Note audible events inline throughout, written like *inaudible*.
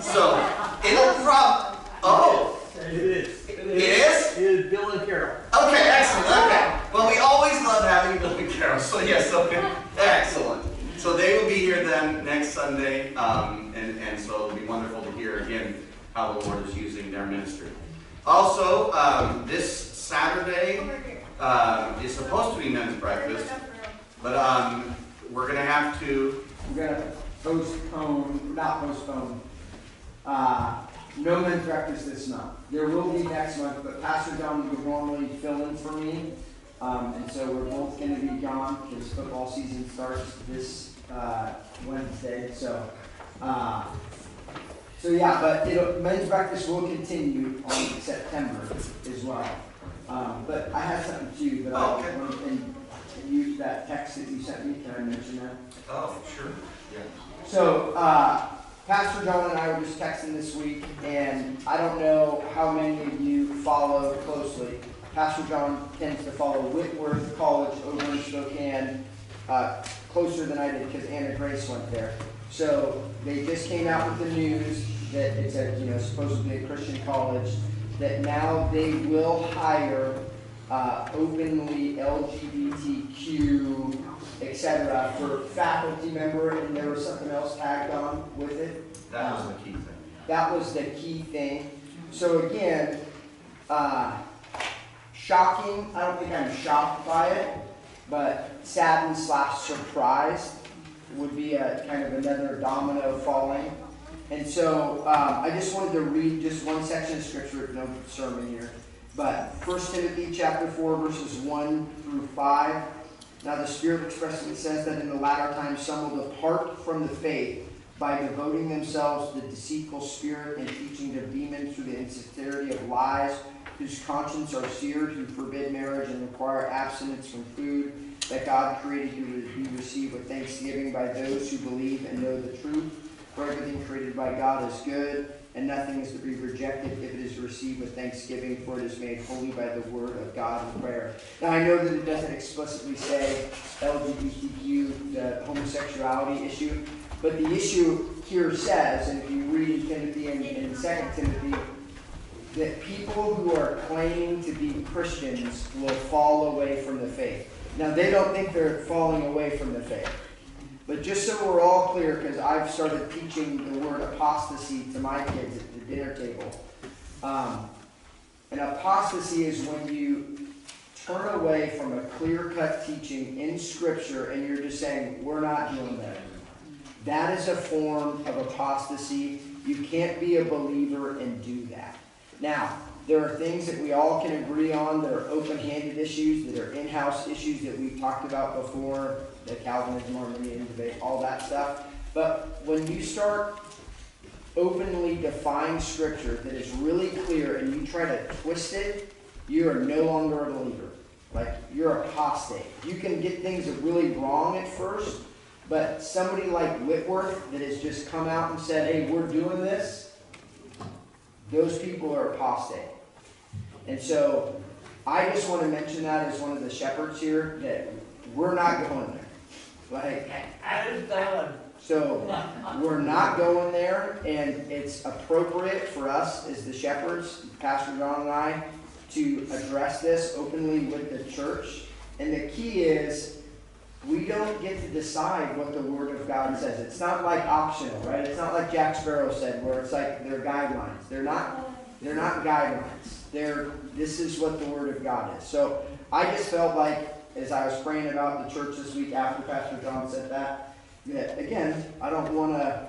So it'll prob, oh, It is. it is? It is Bill and Carol. Okay, excellent. Okay. Well, we always love having Bill and Carol. So yes, okay, excellent. So they will be here then next Sunday, um, and and so it'll be wonderful to hear again how the Lord is using their ministry. Also, um, this Saturday uh, is supposed to be men's breakfast, but um, we're gonna have to. We're gonna postpone, not postpone, uh, no men's breakfast this month. There will be next month, but Pastor John would normally fill in for me. Um, and so we're both gonna be gone because football season starts this, uh, Wednesday, so, uh, so yeah, but it'll, men's breakfast will continue on September as well. Um, but I have something too, but Oh, I, okay. and you, that text that you sent me, can I mention that? Oh, sure. Yeah. So, uh, Pastor John and I were just texting this week, and I don't know how many of you follow closely. Pastor John tends to follow Whitworth College over in Spokane, uh, closer than I did because Anna Grace went there. So they just came out with the news that it's a, you know, supposedly a Christian college, that now they will hire, uh, openly LGBTQ et cetera, for faculty member, and there was something else tagged on with it. That was the key thing. That was the key thing. So again, uh, shocking, I don't think I'm shocked by it, but saddened slash surprised would be a kind of another domino falling. And so, um, I just wanted to read just one section of scripture, no sermon here. But First Timothy chapter four, verses one through five. Now the Spirit expressly says that in the latter times some will depart from the faith by devoting themselves to the deceitful spirit and teaching of demons through the insincerity of lies, whose conscience are seared, who forbid marriage and require abstinence from food that God created to be received with thanksgiving by those who believe and know the truth. For everything created by God is good, and nothing is to be rejected if it is received with thanksgiving, for it is made holy by the word of God and prayer. Now I know that it doesn't explicitly say LGBTQ, the homosexuality issue, but the issue here says, and if you read Timothy and, and Second Timothy, that people who are claiming to be Christians will fall away from the faith. Now they don't think they're falling away from the faith. But just so we're all clear, because I've started teaching the word apostasy to my kids at the dinner table. Um, an apostasy is when you turn away from a clear-cut teaching in Scripture and you're just saying, we're not doing that. That is a form of apostasy. You can't be a believer and do that. Now, there are things that we all can agree on that are open-handed issues, that are in-house issues that we've talked about before, the Calvinism, Arminian debate, all that stuff. But when you start openly defying scripture that is really clear and you try to twist it, you are no longer a believer. Like you're apostate. You can get things really wrong at first, but somebody like Whitworth that has just come out and said, hey, we're doing this, those people are apostate. And so I just want to mention that as one of the shepherds here that we're not going there. Like, so we're not going there, and it's appropriate for us as the shepherds, Pastor John and I, to address this openly with the church. And the key is we don't get to decide what the Word of God says. It's not like optional, right? It's not like Jack Sparrow said, where it's like they're guidelines. They're not. They're not guidelines. They're. This is what the Word of God is. So I just felt like, as I was praying about the church this week after Pastor John said that, again, I don't want to.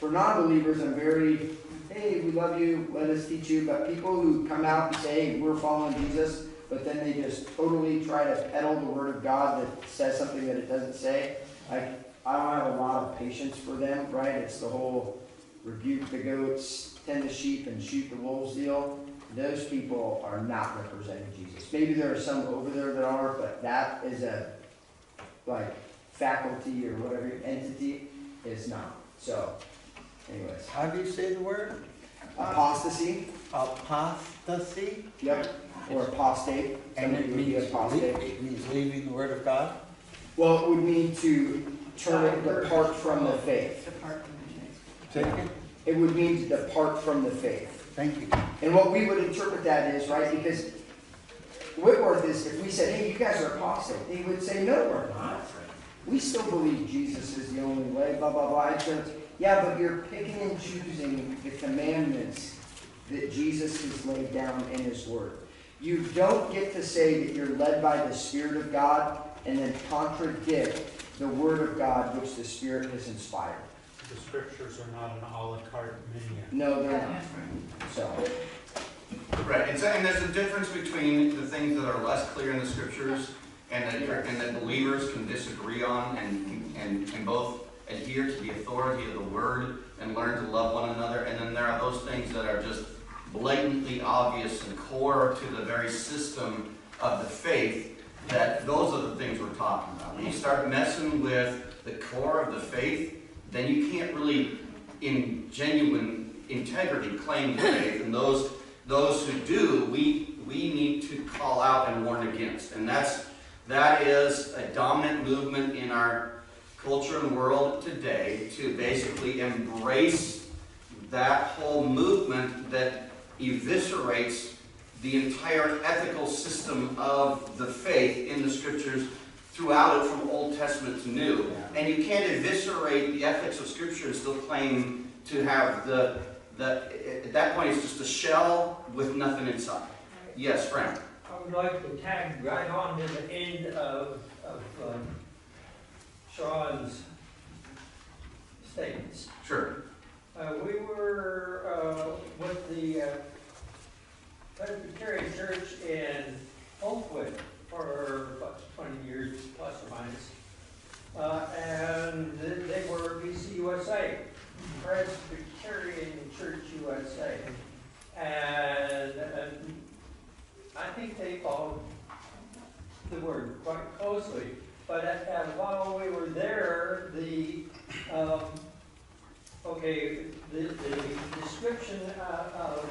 For non-believers, I'm very, hey, we love you, let us teach you. But people who come out and say, hey, we're following Jesus, but then they just totally try to peddle the word of God that says something that it doesn't say. I, I don't have a lot of patience for them, right? It's the whole rebuke the goats, tend the sheep, and shoot the wolves deal. Those people are not representing Jesus. Maybe there are some over there that are, but that is a like faculty or whatever entity is not. So, anyways, How do you say the word? apostasy. Apostasy? Yep. Or apostate. And Somebody it would be means, apostate. it means leaving the word of God? Well, it would mean to turn, depart from the faith. Depart from the faith. Second, It would mean to depart from the faith. Thank you. And what we would interpret that is, right, because Whitworth is, if we said, hey, you guys are apostate, he would say, no, we're not. We still believe Jesus is the only way, blah, blah, blah. And so, yeah, but you're picking and choosing the commandments that Jesus has laid down in his word. You don't get to say that you're led by the Spirit of God and then contradict the word of God which the Spirit has inspired. The scriptures are not an à la carte menu. No, they're not. So, Right, and so, and there's a difference between the things that are less clear in the scriptures and that, and that believers can disagree on and, and, and both adhere to the authority of the word and learn to love one another. And then there are those things that are just blatantly obvious and core to the very system of the faith, that those are the things we're talking about. When you start messing with the core of the faith, then you can't really, in genuine integrity, claim the faith. And those those who do, we, we need to call out and warn against. And that's, that is a dominant movement in our culture and world today to basically embrace that whole movement that eviscerates the entire ethical system of the faith in the scriptures throughout it from Old Testament to New. And you can't eviscerate the ethics of scripture and still claim to have the that at that point it's just a shell with nothing inside. Yes, Frank. I would like to tag right on to the end of, of um, Sean's statements. Sure. Uh, we were, uh, with the uh, Presbyterian Church in Oakwood for about twenty years, plus or minus. Uh, and they were PCUSA, Presbyterian Church USA. And, and I think they followed the word quite closely. But at, at while we were there, the, um, okay, the, the description uh, of,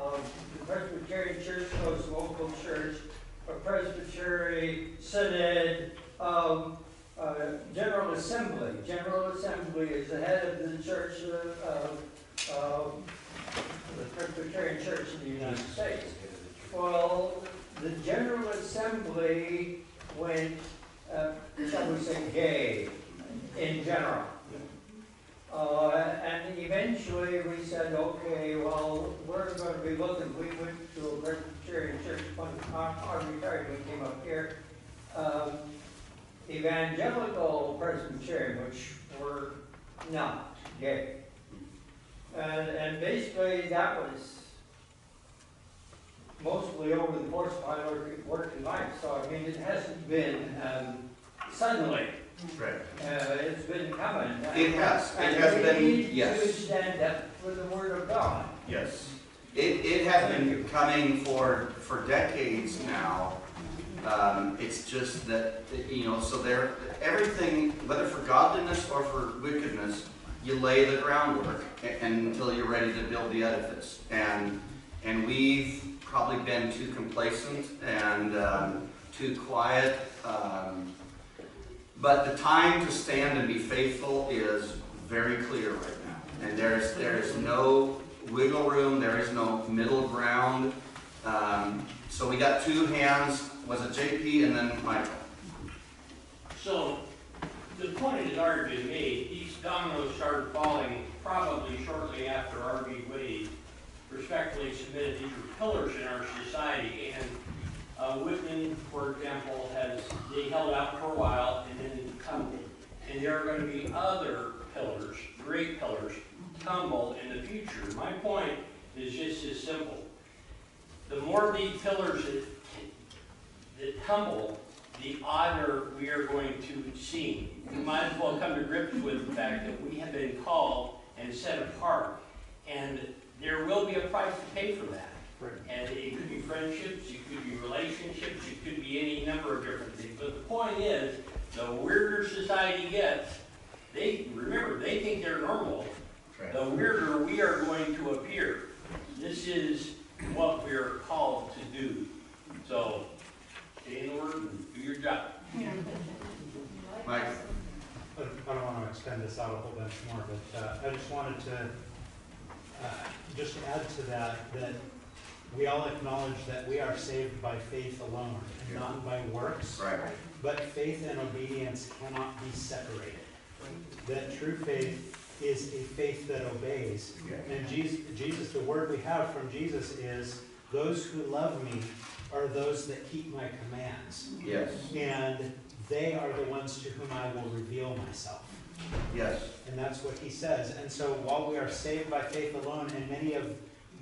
of the Presbyterian Church was local church, a Presbytery synod, um, uh, General Assembly. General Assembly is the head of the church of, of, um, the Presbyterian Church in the United States. Well, the General Assembly went, uh, shall we say, gay in general. Uh, and eventually we said, okay, well, we're gonna be looking, we went to a Presbyterian church, when our retired, we came up here. Um, evangelical Presbyterian, which were not gay. And, and basically that was mostly over the course of my work- working life, so I mean, it hasn't been, um, suddenly, Right. uh, it's been coming. It has. It And has we been- need yes. To stand up for the word of God. Yes. It, it has been coming for, for decades now. Um, it's just that, you know, so there, everything, whether for godliness or for wickedness, you lay the groundwork a- and until you're ready to build the edifice. And, and we've probably been too complacent and, um, too quiet. Um, but the time to stand and be faithful is very clear right now. And there's, there's no wiggle room, there is no middle ground. Um, so we got two hands, was it JP and then Michael? So, the point has already been made, these dominoes started falling probably shortly after Roe v. Wade respectfully submitted these pillars in our society, and, uh, Whitman, for example, has, they held out for a while and then tumbled. And there are gonna be other pillars, great pillars, tumble in the future. My point is just as simple. The more these pillars that, that tumble, the odder we are going to see. We might as well come to grips with the fact that we have been called and set apart. And there will be a price to pay for that. Right. And it could be friendships, it could be relationships, it could be any number of different things. But the point is, the weirder society gets, they, remember, they think they're normal. The weirder we are going to appear. This is what we are called to do. So, stay in the word and do your job. Mike? I I don't want to extend this out a whole bunch more, but uh, I just wanted to uh, just add to that, that we all acknowledge that we are saved by faith alone, not by works. Right. But faith and obedience cannot be separated. That true faith is a faith that obeys. And Jesus, Jesus, the word we have from Jesus is, those who love me are those that keep my commands. Yes, And they are the ones to whom I will reveal myself. yes, And that's what he says. And so while we are saved by faith alone, and many of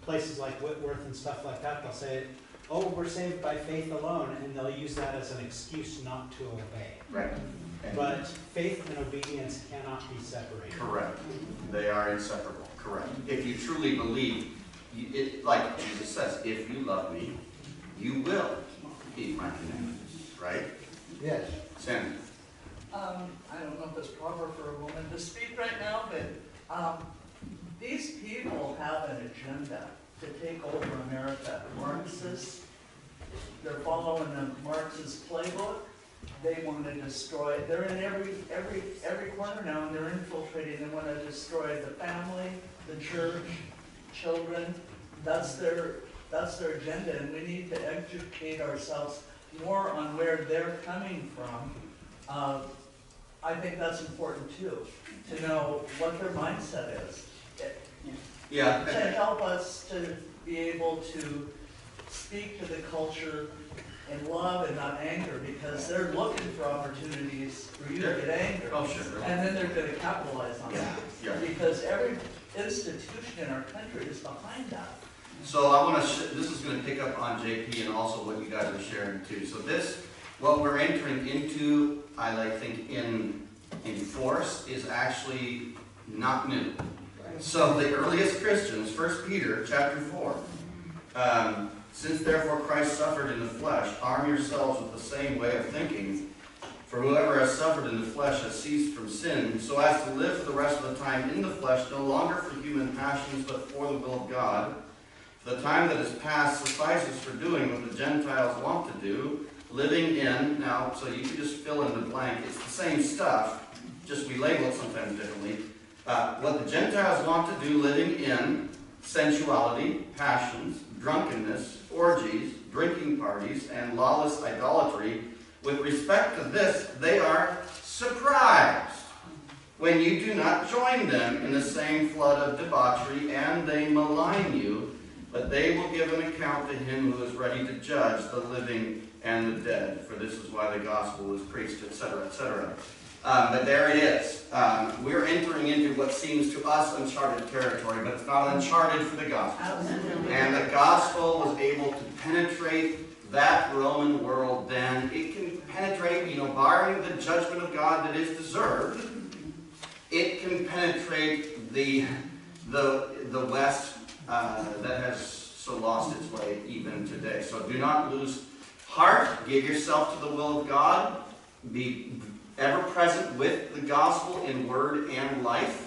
places like Whitworth and stuff like that, they'll say, oh, we're saved by faith alone, and they'll use that as an excuse not to obey. right. But faith and obedience cannot be separated. Correct. They are inseparable, correct. If you truly believe, you- it, like Jesus says, if you love me, you will keep my commandments, right? Yes. Sandy? Um, I don't know if it's proper for a woman to speak right now, but, um, these people have an agenda to take over America. Marxists, they're following the Marxist playbook. They want to destroy, they're in every, every, every corner now, and they're infiltrating. They want to destroy the family, the church, children. That's their, that's their agenda, and we need to educate ourselves more on where they're coming from. Uh, I think that's important too, to know what their mindset is. Yeah. To help us to be able to speak to the culture in love and not anger, because they're looking for opportunities for you to get angry. Oh, sure. And then they're gonna capitalize on that. Yeah. Because every institution in our country is behind that. So I want to, this is going to pick up on JP and also what you guys are sharing too. So this, what we're entering into, I like think in, in force is actually not new. So the earliest Christians, First Peter chapter four, um, since therefore Christ suffered in the flesh, arm yourselves with the same way of thinking. For whoever has suffered in the flesh has ceased from sin, so as to live for the rest of the time in the flesh, no longer for human passions, but for the will of God. The time that is past suffices for doing what the Gentiles want to do, living in, now, so you can just fill in the blank, it's the same stuff, just we label it sometimes differently. Uh, what the Gentiles want to do, living in sensuality, passions, drunkenness, orgies, drinking parties, and lawless idolatry. With respect to this, they are surprised when you do not join them in the same flood of debauchery, and they malign you, but they will give an account to him who is ready to judge the living and the dead. For this is why the gospel is preached, etc., etc. Um, but there it is. Um, we're entering into what seems to us uncharted territory, but it's not uncharted for the gospel. And the gospel was able to penetrate that Roman world then. It can penetrate, you know, barring the judgment of God that is deserved, it can penetrate the, the, the West uh, that has so lost its way even today. So do not lose heart. Give yourself to the will of God. Be ever present with the gospel in word and life.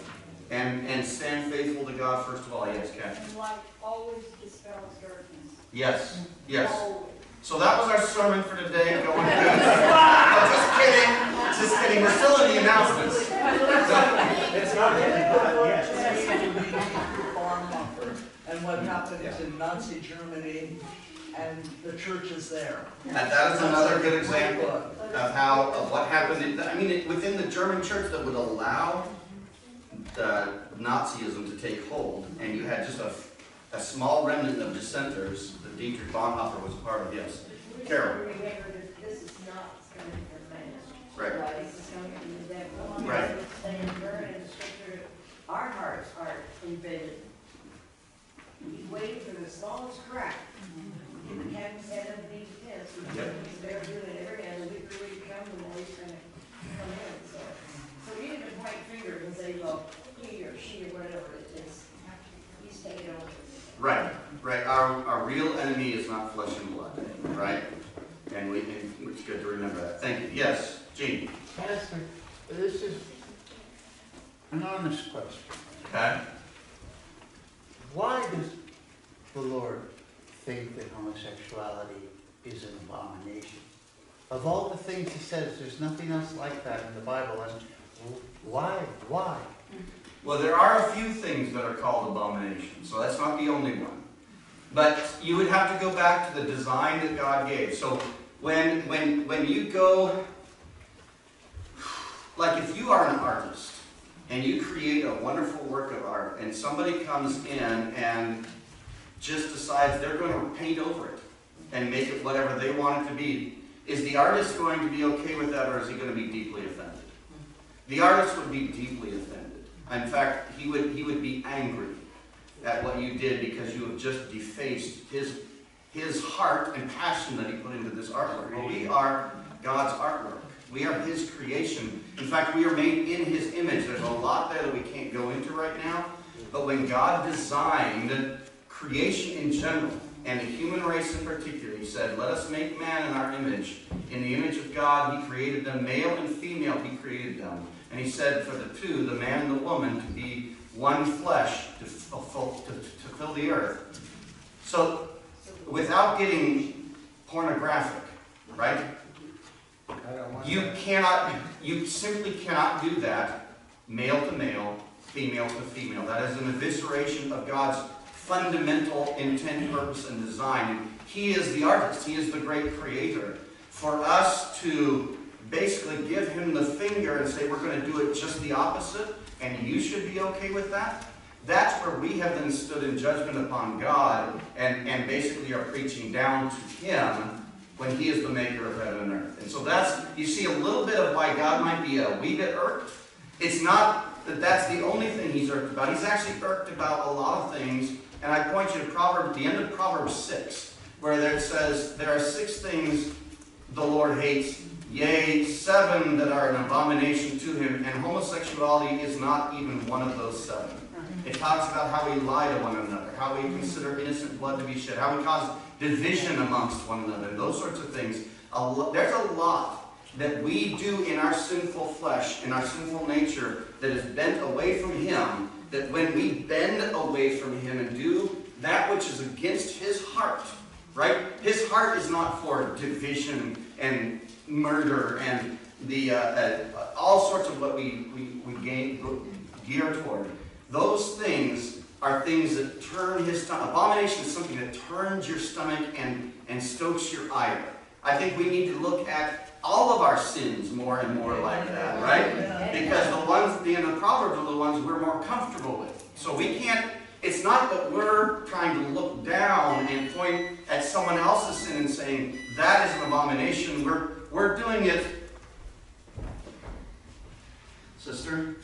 And, and stand faithful to God first of all. Yes, Kathy. And light always dispels darkness. Yes, yes. Always. So that was our sermon for today. *laughs* Going good. I'm just kidding. Just kidding. We're still in the announcements. It's not getting hot yet. Bonhoeffer, and what happened in Nazi Germany, and the church is there. And that is another good example. Of how, of what happened, in- I mean, it- within the German church that would allow the Nazism to take hold, and you had just a, a small remnant of dissenters, that Dietrich Bonhoeffer was a part of, yes. Carol, Remember that this is not coming from man. right, This is coming from the devil. Right. It's burn in scripture, our hearts are invaded. We wait for the smallest crack. Mm-hmm. In the heavens, heaven, beat this. Yep. They're doing it every, and the weaker we become, the more he's gonna come in, so. So we need to point fingers and say, well, he or she or whatever it is, he's taking over. right, right. Our, our real enemy is not flesh and blood, right? And we, and it's good to remember that. Thank you. Yes, Gene? Pastor, this is an honest question. Okay. Why does the Lord think that homosexuality is an abomination? Of all the things he says, there's nothing else like that in the Bible, and why, why? Well, there are a few things that are called abominations, so that's not the only one. But you would have to go back to the design that God gave. So when when when you go like if you are an artist and you create a wonderful work of art and somebody comes in and just decides they're going to paint over it and make it whatever they want it to be, is the artist going to be okay with that or is he going to be deeply offended? The artist would be deeply offended. In fact, he would, he would be angry at what you did because you have just defaced his, his heart and passion that he put into this artwork. Well, we are God's artwork. We are his creation. In fact, we are made in his image. There's a lot there that we can't go into right now. But when God designed creation in general, and the human race in particular, he said, let us make man in our image. In the image of God, he created them, male and female, he created them. And he said for the two, the man and the woman, to be one flesh to to, to fill the earth. So, without getting pornographic, right? You cannot, you simply cannot do that, male to male, female to female. That is an evisceration of God's fundamental intent, purpose, and design. He is the artist, He is the great creator. For us to basically give Him the finger and say we're going to do it just the opposite, and you should be okay with that, that's where we have then stood in judgment upon God and, and basically are preaching down to Him when He is the maker of heaven and earth. And so that's, you see a little bit of why God might be a wee bit irked. It's not that that's the only thing He's irked about. He's actually irked about a lot of things. And I point you to Proverbs, the end of Proverbs 6, where it says, There are six things the Lord hates, yea, seven that are an abomination to Him, and homosexuality is not even one of those seven. It talks about how we lie to one another, how we consider innocent blood to be shed, how we cause division amongst one another, those sorts of things. There's a lot that we do in our sinful flesh, in our sinful nature, that is bent away from Him, that when we bend away from Him and do that which is against His heart, right? His heart is not for division and murder and the uh, uh, all sorts of what we, we, we gain, gear toward. Those things are things that turn his stomach. Abomination is something that turns your stomach and, and stokes your ire. I think we need to look at all of our sins more and more like that, right? Because the ones, being the Proverbs are the ones we're more comfortable with. So we can't, it's not that we're trying to look down and point at someone else's sin and saying, that is an abomination. We're, we're doing it. Sister,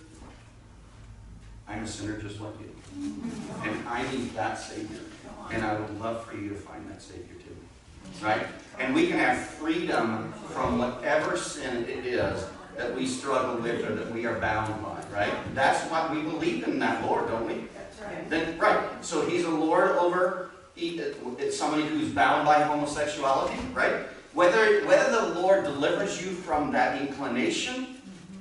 I'm a sinner just like you. And I need that Savior. And I would love for you to find that Savior too. Right? And we can have freedom from whatever sin it is that we struggle with or that we are bound by, right? That's what we believe in that Lord, don't we? That's right. Then, right, so he's a Lord over it's uh, somebody who's bound by homosexuality, right? Whether, whether the Lord delivers you from that inclination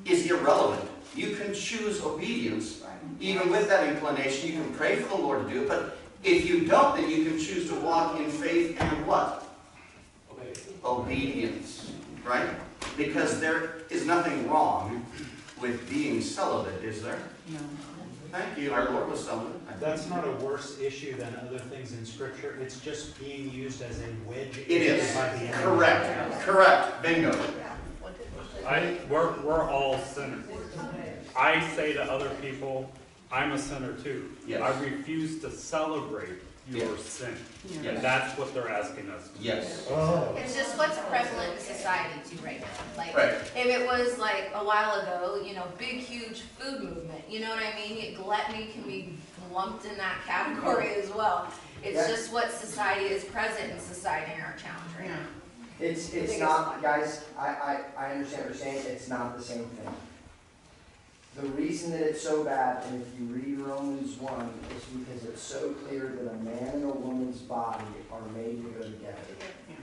is irrelevant. You can choose obedience. Even with that inclination, you can pray for the Lord to do it, but if you don't, then you can choose to walk in faith and what? Obedience, right? Because there is nothing wrong with being celibate, is there? No. Thank you, our Lord was celibate. That's not a worse issue than other things in Scripture. It's just being used as a wedge It is. by the enemy. Correct, correct, bingo. I, we're, we're all sinners. I say to other people, I'm a sinner too. Yes. I refuse to celebrate your Yes. sin. Yes. And that's what they're asking us to do. Yes. Oh. It's just what's prevalent in society too right now. Like, Right. if it was like a while ago, you know, big, huge food movement, you know what I mean? Gluttony can be lumped in that category as well. It's Yeah. just what society is present in society and our challenge right now. It's, it's Biggest not, one. guys, I, I, I understand what you're saying, it's not the same thing. The reason that it's so bad, and if you read Romans one, is because it's so clear that a man and a woman's body are made to go together.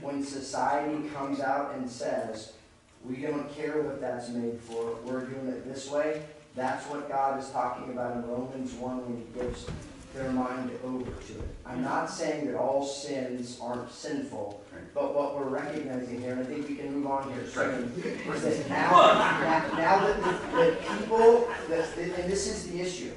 When society comes out and says, we don't care what that's made for, we're doing it this way, that's what God is talking about in Romans one when he gives their mind over to it. I'm not saying that all sins aren't sinful, but what we're recognizing here, and I think we can move on here soon, is that *laughs* now, now- now that the, the people, that, and this is the issue,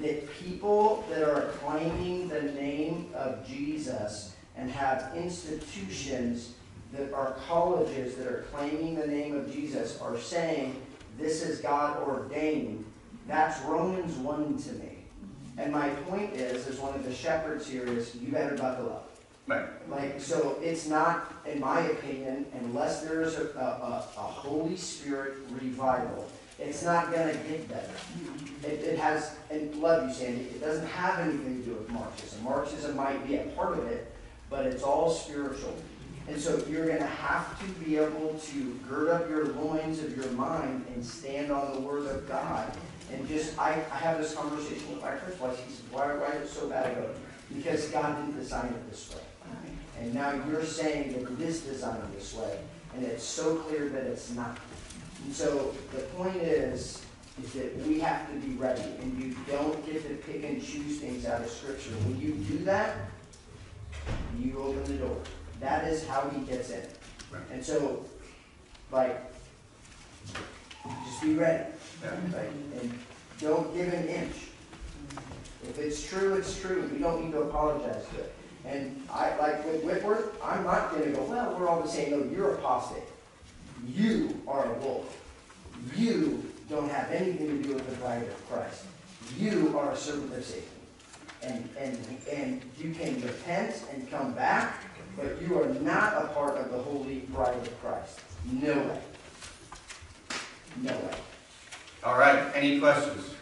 that people that are claiming the name of Jesus and have institutions that are colleges that are claiming the name of Jesus are saying, this is God ordained, that's Romans one to me. And my point is, as one of the shepherds here, is you better buckle up. Right. Like, so it's not, in my opinion, unless there is a, a, a, Holy Spirit revival, it's not gonna get better. It, it has, and love you, Sandy, it doesn't have anything to do with Marxism. Marxism might be a part of it, but it's all spiritual. And so you're gonna have to be able to gird up your loins of your mind and stand on the word of God. And just, I, I have this conversation with my first wife, he says, why, why is it so bad? I go, because God didn't design it this way. And now you're saying that it is designed this way, and it's so clear that it's not. And so the point is, is that we have to be ready, and you don't get to pick and choose things out of scripture. When you do that, you open the door. That is how he gets in. Right. And so, like, just be ready. Yeah. Like, and don't give an inch. If it's true, it's true. You don't need to apologize to it. And I, like with Whitworth, I'm not gonna go, well, we're all the same. No, you're apostate. You are a wolf. You don't have anything to do with the bride of Christ. You are a servant of Satan. And, and, and you can repent and come back, but you are not a part of the holy bride of Christ. No way. No way. All right, any questions?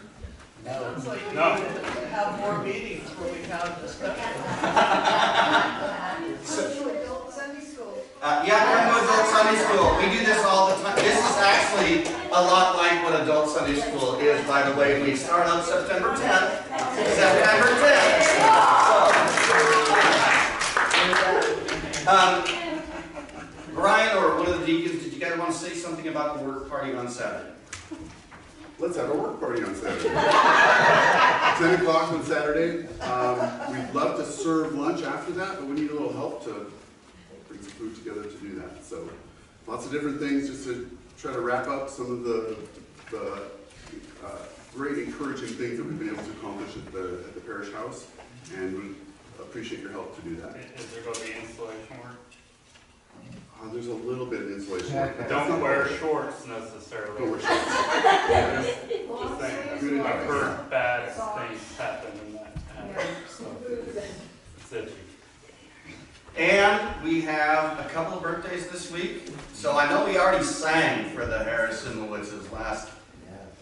Sounds like we No. need to have more meetings where we have discussion. Sunday school. Uh, yeah, come to adult Sunday school. We do this all the time. This is actually a lot like what adult Sunday school is, by the way. We start on September 10th. September 10th. So, um, Brian or one of the deacons, did you guys want to say something about the work party on Saturday? Let's have a work party on Saturday. *laughs* Ten o'clock on Saturday. Um, we'd love to serve lunch after that, but we need a little help to bring some food together to do that. So lots of different things just to try to wrap up some of the, the uh, great encouraging things that we've been able to accomplish at the, at the parish house. And we appreciate your help to do that. Is there gonna be installation work? Uh, there's a little bit of insulation. work, *laughs* but Don't not wear all of it. shorts necessarily. Don't wear *laughs* shorts. Just just saying. I've advice. heard bad things happen in that. uh, so It's itchy. And we have a couple of birthdays this week. So I know we already sang for the Harrison Lewitz's last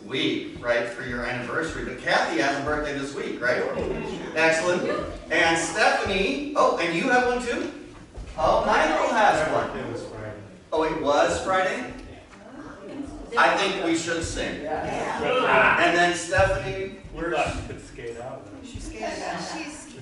week, right, for your anniversary. But Kathy has a birthday this week, right? Excellent. And Stephanie, oh, and you have one too? Oh, Michael has one. It was Friday. Oh, it was Friday? I think we should sing. Yeah. But, And then Stephanie, We're thought you could skate out. She's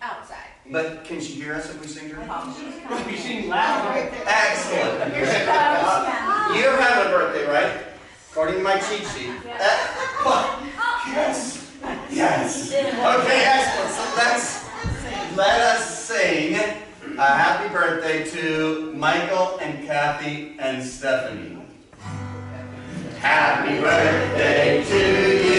outside. but can she hear us if we sing to her? We sing loud. Excellent. Here she comes. You have a birthday, right? According to my cheat sheet. Uh. Yes. Yes. Okay, excellent. So let's, let us sing a happy birthday to Michael and Kathy and Stephanie. Happy birthday to you.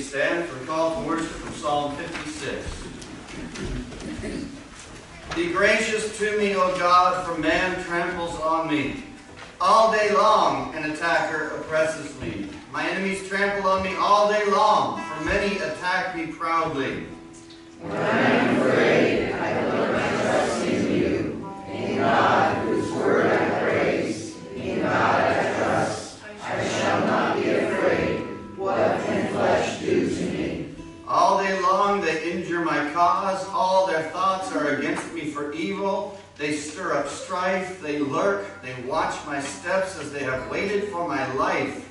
Please stand for a call to worship from Psalm 56. Be gracious to me, O God, for man tramples on me. All day long an attacker oppresses me. My enemies trample on me all day long, for many attack me proudly. Have waited for my life.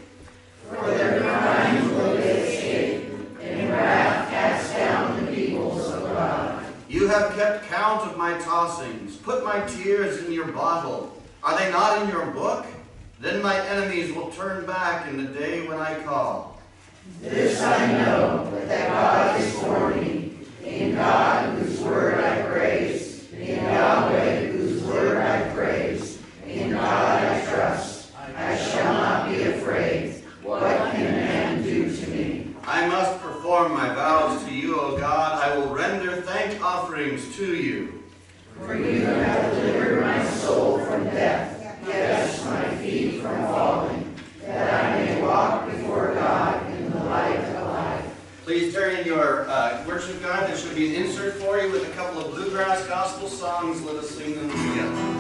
For their crimes will they escape, and wrath cast down the peoples abroad. You have kept count of my tossings. Put my tears in your bottle. Are they not in your book? Then my enemies will turn back in the day when I call. Is it not but that our is worthy in god this word I must perform my vows to you, O God. I will render thank offerings to you. Please turn in the light of life. Please turn in your uh, worship guide. There should be an insert for you with a couple of bluegrass gospel songs. Let us sing them together.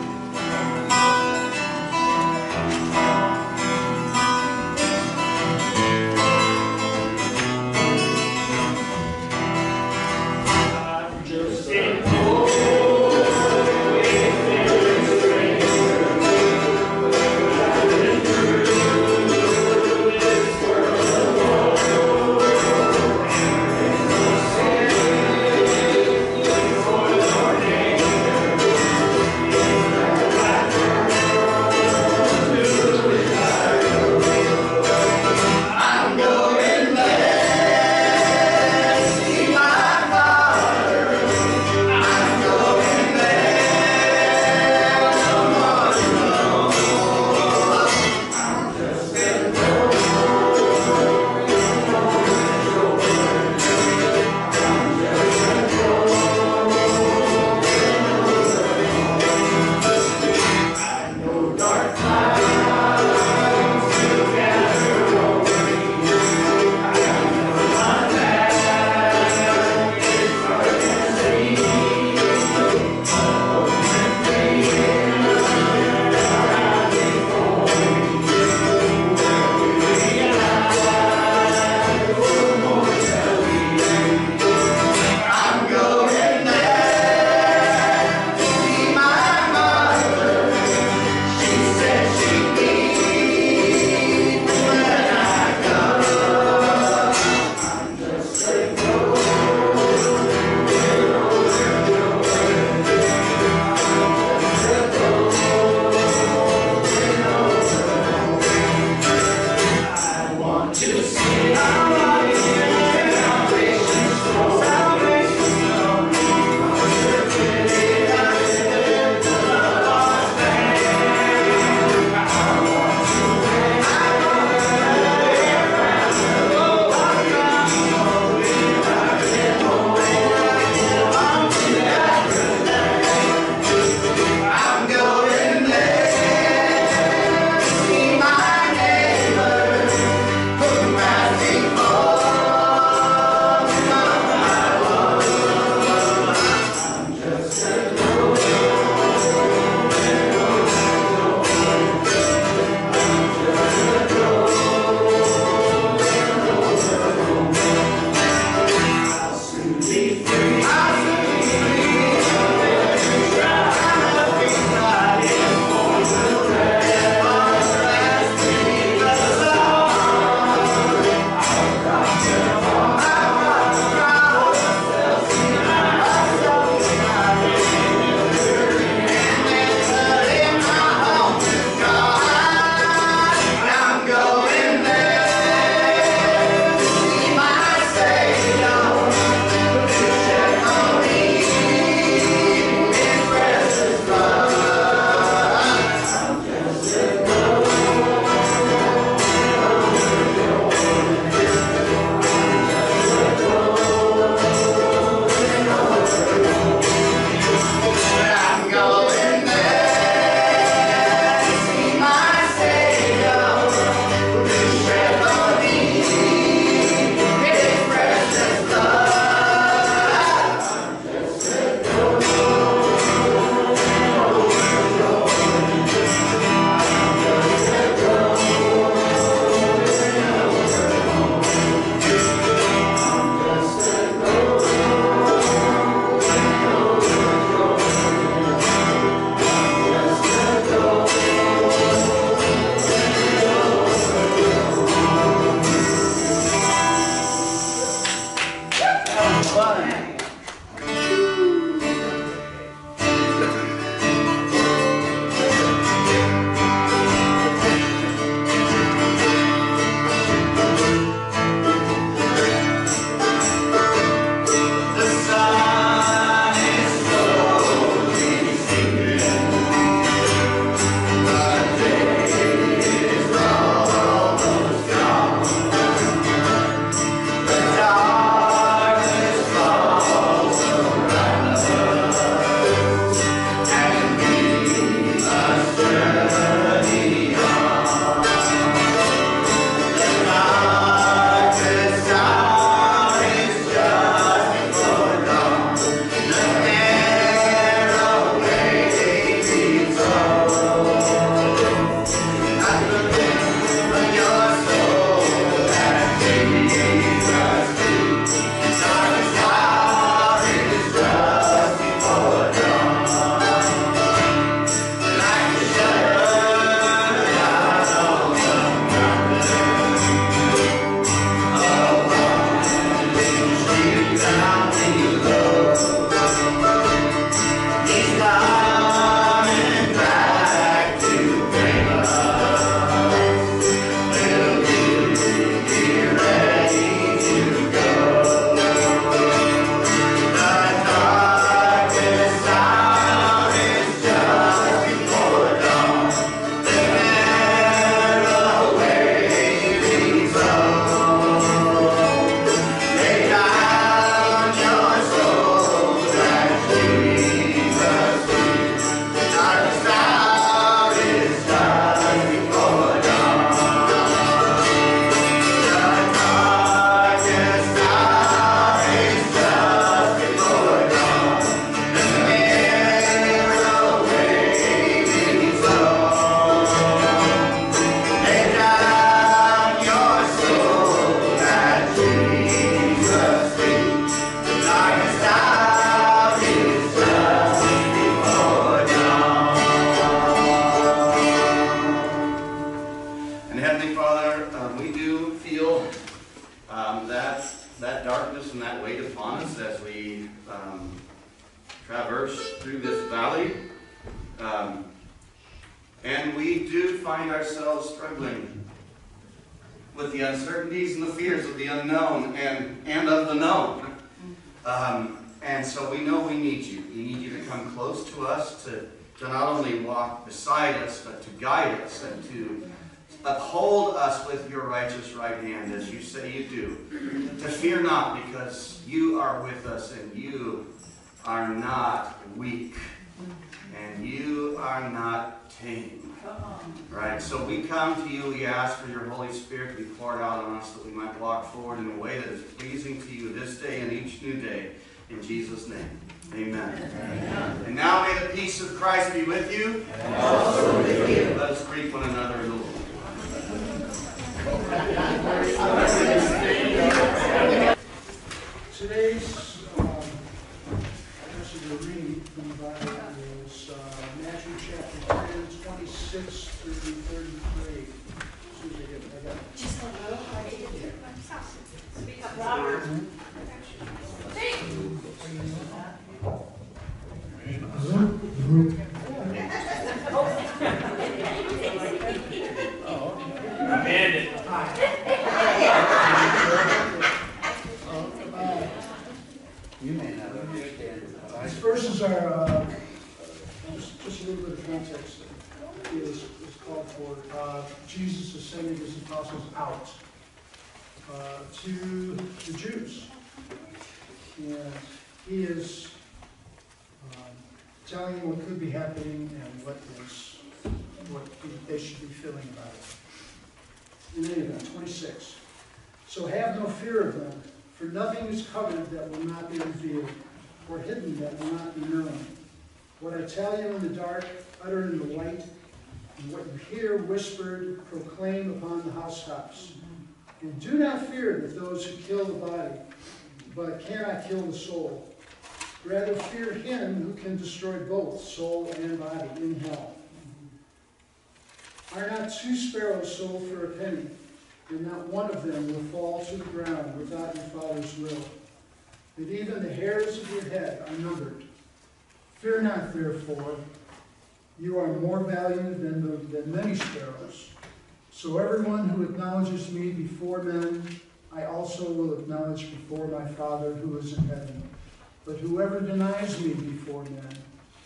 Up louder. Amanda, You may not understand it, but I These verses are, uh, just, just a little bit of context is, is called for. Uh, Jesus is sending his apostles out uh, to the Jews. And he is um, telling them what could be happening and what is, what they should be feeling about it. In any event, 26. So have no fear of them, for nothing is covered that will not be revealed, or hidden that will not be known. What I tell you in the dark, utter in the light, and what you hear whispered, proclaim upon the housetops. And do not fear that those who kill the body, but cannot kill the soul. Rather fear him who can destroy both soul and body in hell. Are not two sparrows sold for a penny, and not one of them will fall to the ground without your Father's will? That even the hairs of your head are numbered. Fear not, therefore, you are more valued than, the, than many sparrows. So everyone who acknowledges me before men, I also will acknowledge before my Father who is in heaven. But whoever denies me before men,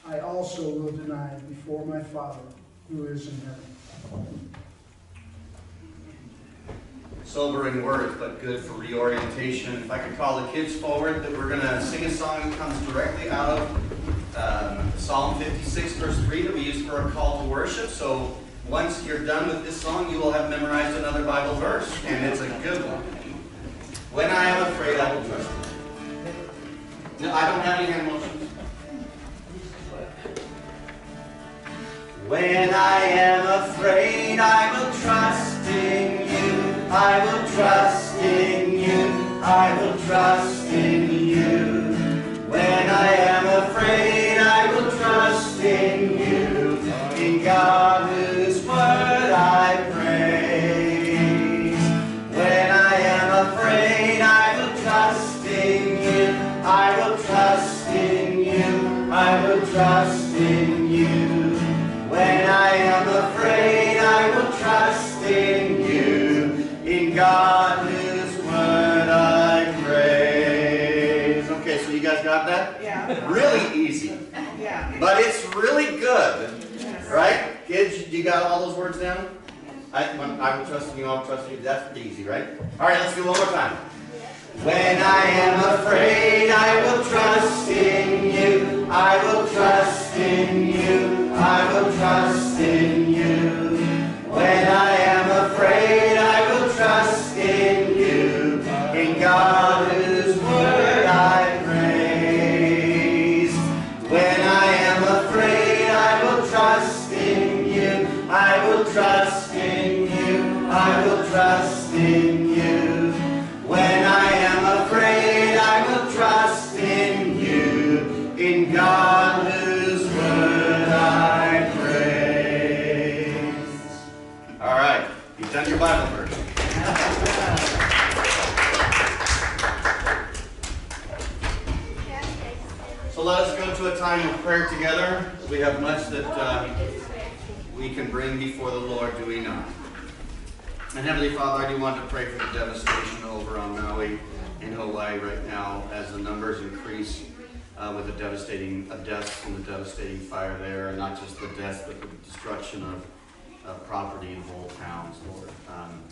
I also will deny before my Father who is in heaven. Sobering words, but good for reorientation. If I could call the kids forward, that we're going to sing a song that comes directly out of um, Psalm 56, verse 3, that we use for a call to worship. So once you're done with this song, you will have memorized another Bible verse, and it's a good one. When I am afraid, I will trust you. No, I don't have any hand motions. When I am afraid, I will trust in you. I will trust in you. I will trust in you. When I am afraid, I will trust in you. In God whose I. When I am afraid, I will trust in you. I will trust in you. I will trust in you. When I am afraid, I will trust in you. In God whose word I praise. Okay, so you guys got that? Yeah, Really easy, yeah. but it's really good, right? Kids, you got all those words down? I, I will trust in you, I'm trusting you. That's pretty easy, right? All right, let's do one more time. When I am afraid, I will trust in you. I will trust in you. I will trust in you. When I am afraid, time of prayer together. We have much that uh, we can bring before the Lord, do we not? And Heavenly Father, I do want to pray for the devastation over on Maui and Hawaii right now as the numbers increase uh, with the devastating deaths and the devastating fire there, and not just the deaths, but the destruction of, of property in whole towns, Lord. Um,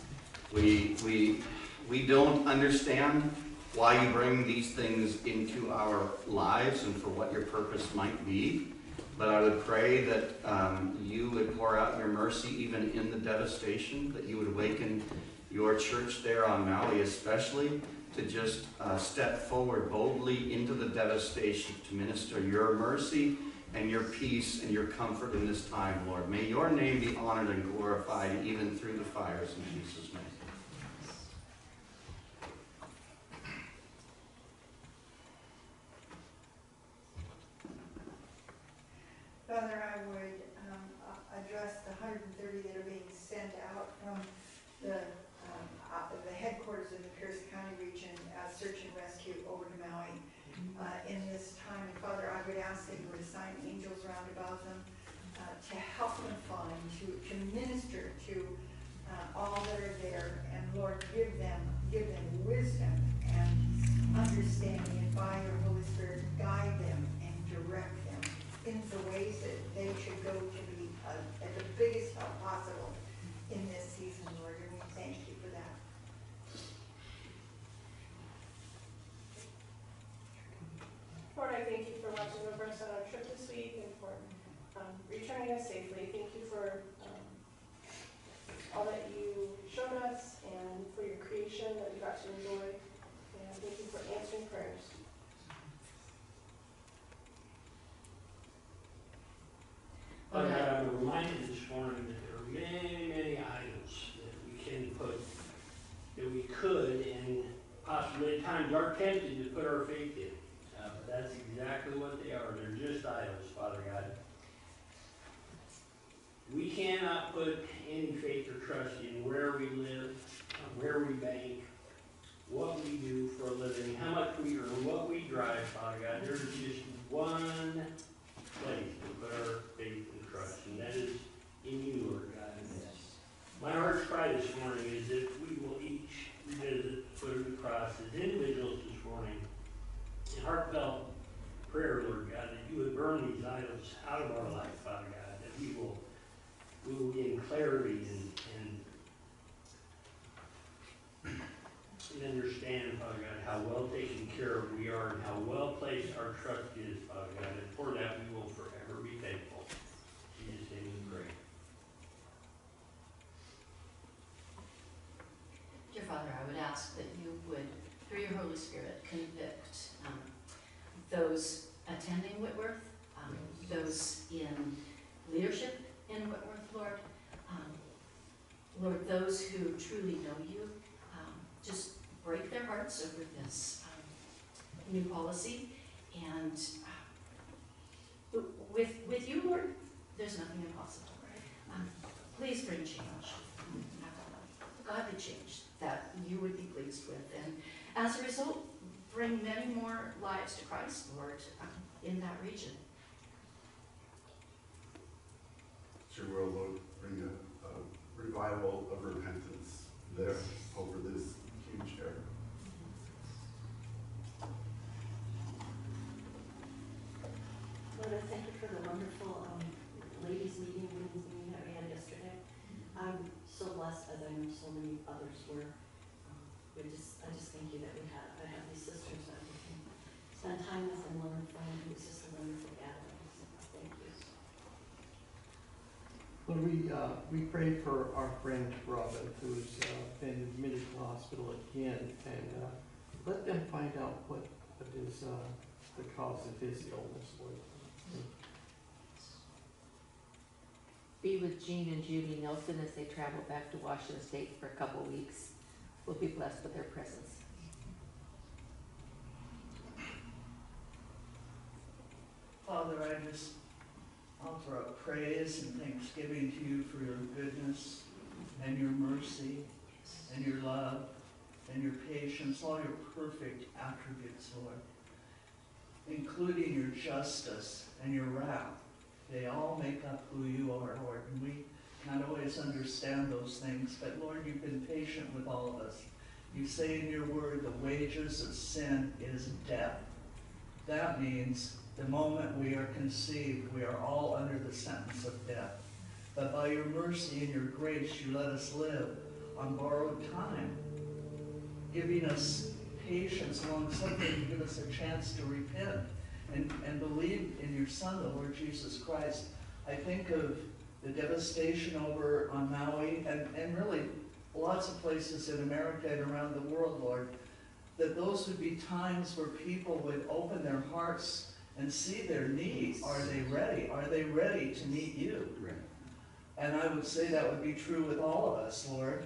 we, we, we don't understand why you bring these things into our lives and for what your purpose might be. But I would pray that um, you would pour out your mercy even in the devastation, that you would awaken your church there on Maui especially to just uh, step forward boldly into the devastation to minister your mercy and your peace and your comfort in this time, Lord. May your name be honored and glorified even through the fires in Jesus' name. Father, I would um, address the 130 that are being sent out from the, um, uh, the headquarters of the Pierce County region, uh, search and rescue over to Maui uh, in this time. And Father, I would ask that you would assign angels round about them uh, to help them find, to, to minister to uh, all that are there. And Lord, give them, give them wisdom and understanding, and by your should go to be uh, at the biggest help possible in this season, Lord, and we thank you for that. Lord, I thank you for watching over us on our trip this week and for um, returning us safely. Thank you for um, all that you showed us and for your creation that we got to enjoy. And thank you for answering prayers. But I'm reminded this morning that there are many, many items that we can put, that we could and times are tempted to put our faith in. Uh, but that's exactly what they are. They're just idols, Father God. We cannot put any faith or trust in where we live, where we bank, what we do for a living, how much we earn, what we drive, Father God. There's just one place to put our faith and trust, and that is in you, Lord God. My heart's cry this morning is that we will each revisit the foot of the cross as individuals this morning, in heartfelt prayer, Lord God, that you would burn these idols out of our life, Father God, that we will, we will gain clarity and, and, and understand, Father God, how well taken care of we are and how well placed our trust is, Father God, and for that we will forever be thankful. In Jesus' name we pray. Dear Father, I would ask that you would, through your Holy Spirit, convict um, those attending Whitworth, um, those in leadership in Whitworth, Lord, um, Lord, those who truly know you, um, just break their hearts over this um, new policy. And uh, with, with you, Lord, there's nothing impossible. Um, Please bring change, godly change that you would be pleased with. And as a result, bring many more lives to Christ, Lord, um, in that region. Sure will, Lord, bring a, a revival of repentance there over this huge error. Lord, I thank you for the wonderful um, ladies' meeting, women's meeting that we had yesterday. I'm so blessed, as I know so many others were. Um, We just, I just thank you that we have, I have these sisters that we can spend time with and learn from. It was just a wonderful gathering, so thank you. When we, uh, we pray for our friend Robin, who's, uh, been admitted to the hospital again, and, uh, let them find out what, what is, uh, the cause of his illness, Lord. Be with Jean and Judy Nelson as they travel back to Washington State for a couple weeks. We'll be blessed with their presence. Father, I just offer up praise and thanksgiving to you for your goodness and your mercy and your love and your patience, all your perfect attributes, Lord. including your justice and your wrath. They all make up who you are, Lord, and we can't always understand those things, but Lord, you've been patient with all of us. You say in your word, the wages of sin is death. That means the moment we are conceived, we are all under the sentence of death. But by your mercy and your grace, you let us live on borrowed time, giving us patience, long suffering, to give us a chance to repent and, and believe in your Son, the Lord Jesus Christ. I think of the devastation over on Maui and, and really lots of places in America and around the world, Lord, that those would be times where people would open their hearts and see their need. Are they ready? Are they ready to meet you? And I would say that would be true with all of us, Lord.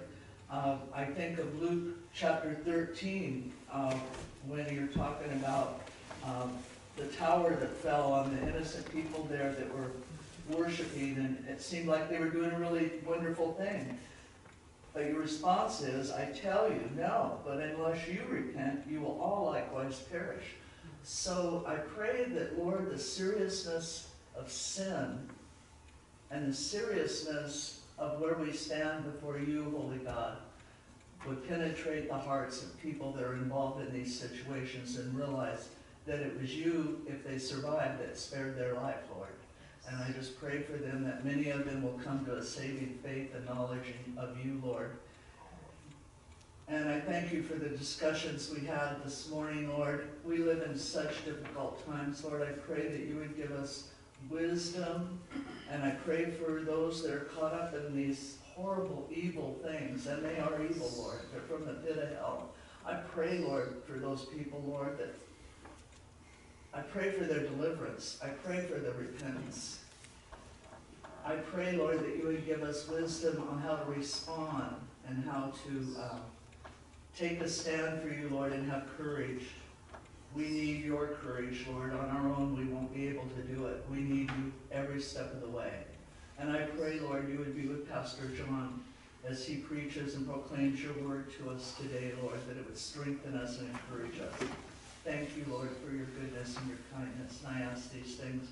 Uh, I think of Luke chapter 13, uh, when you're talking about um, the tower that fell on the innocent people there that were worshiping, and it seemed like they were doing a really wonderful thing. But your response is, I tell you, no, but unless you repent, you will all likewise perish. So I pray that, Lord, the seriousness of sin and the seriousness of where we stand before you, Holy God, would penetrate the hearts of people that are involved in these situations and realize that it was you, if they survived, that spared their life, Lord. And I just pray for them that many of them will come to a saving faith and knowledge of you, Lord. And I thank you for the discussions we had this morning, Lord. We live in such difficult times, Lord. I pray that you would give us wisdom, and I pray for those that are caught up in these horrible, evil things, and they are evil, Lord. They're from the pit of hell. I pray, Lord, for those people, Lord, that I pray for their deliverance. I pray for their repentance. I pray, Lord, that you would give us wisdom on how to respond and how to uh, take a stand for you, Lord, and have courage. We need your courage, Lord. On our own, we won't be able to do it. We need you every step of the way. And I pray, Lord, you would be with Pastor John as he preaches and proclaims your word to us today, Lord, that it would strengthen us and encourage us. Thank you, Lord, for your goodness and your kindness. And I ask these things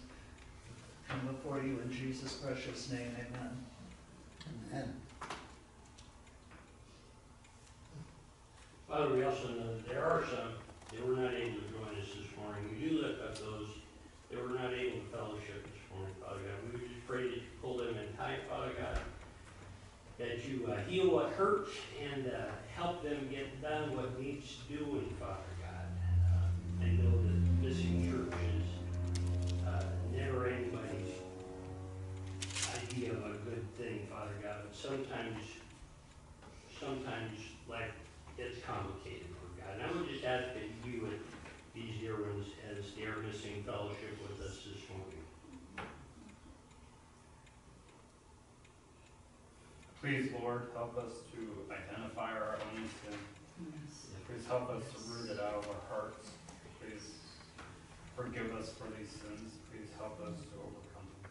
come before you in Jesus' precious name. Amen. Amen. Father, we also know that there are some that were not able to join us this morning. We do lift up those that were not able to fellowship this morning, Father God. We just pray that you pull them in tight, Father God. That you uh, heal what hurts and uh, help them get done what needs doing, Father God. Uh, I know that missing church is uh, never anybody's idea of a good thing, Father God. But sometimes, sometimes life gets complicated, Lord God. And I would just ask that you be with these dear ones as they are missing fellowship with us this morning. Please, Lord, help us to identify our own sin. Please help us to root it out of our hearts. Please forgive us for these sins. Please help us to overcome them.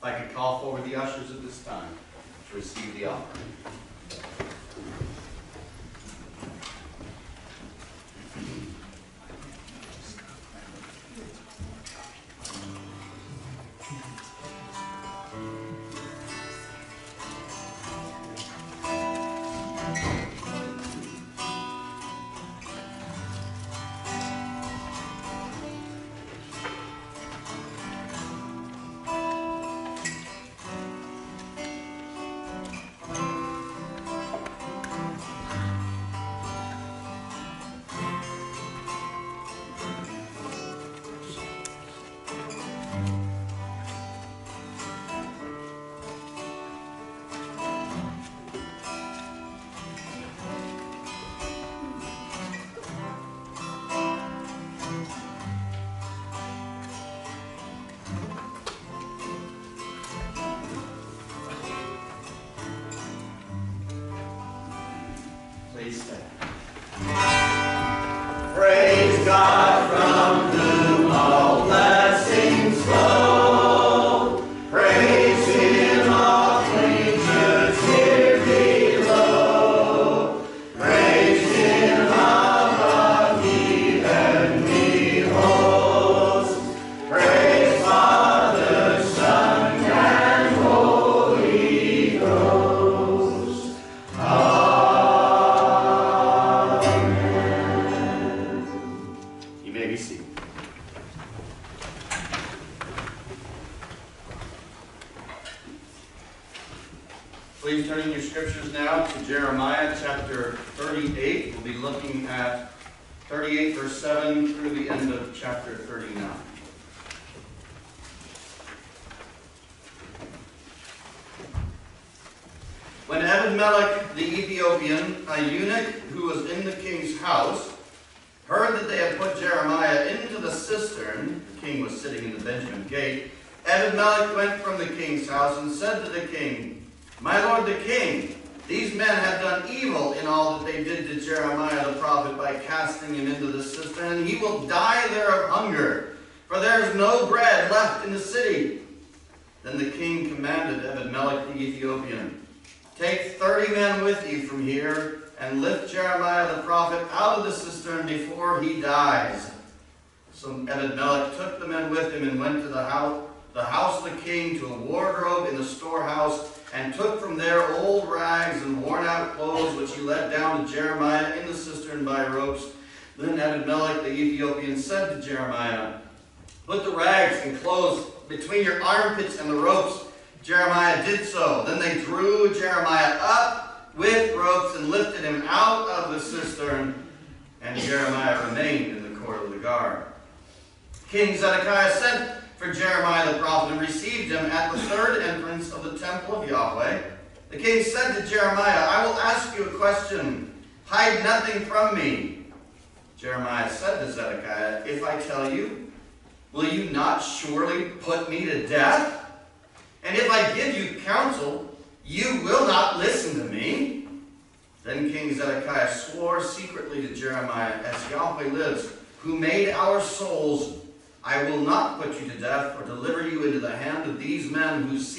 If I could call forward the ushers at this time to receive the offering.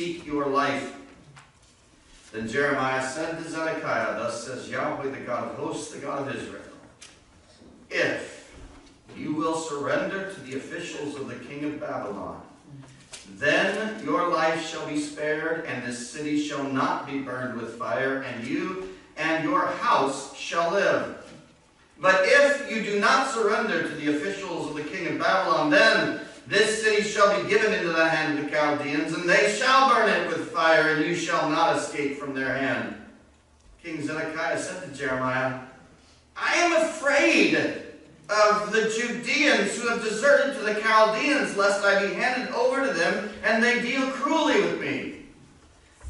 Seek your life. Then Jeremiah said to Zedekiah, Thus says Yahweh, the God of hosts, the God of Israel, If you will surrender to the officials of the king of Babylon, then your life shall be spared, and this city shall not be burned with fire, and you and your house shall live. But if you do not surrender to the officials of the king of Babylon, then this city shall be given into the hand of the Chaldeans, and they shall burn it with fire, and you shall not escape from their hand. King Zedekiah said to Jeremiah, I am afraid of the Judeans who have deserted to the Chaldeans, lest I be handed over to them, and they deal cruelly with me.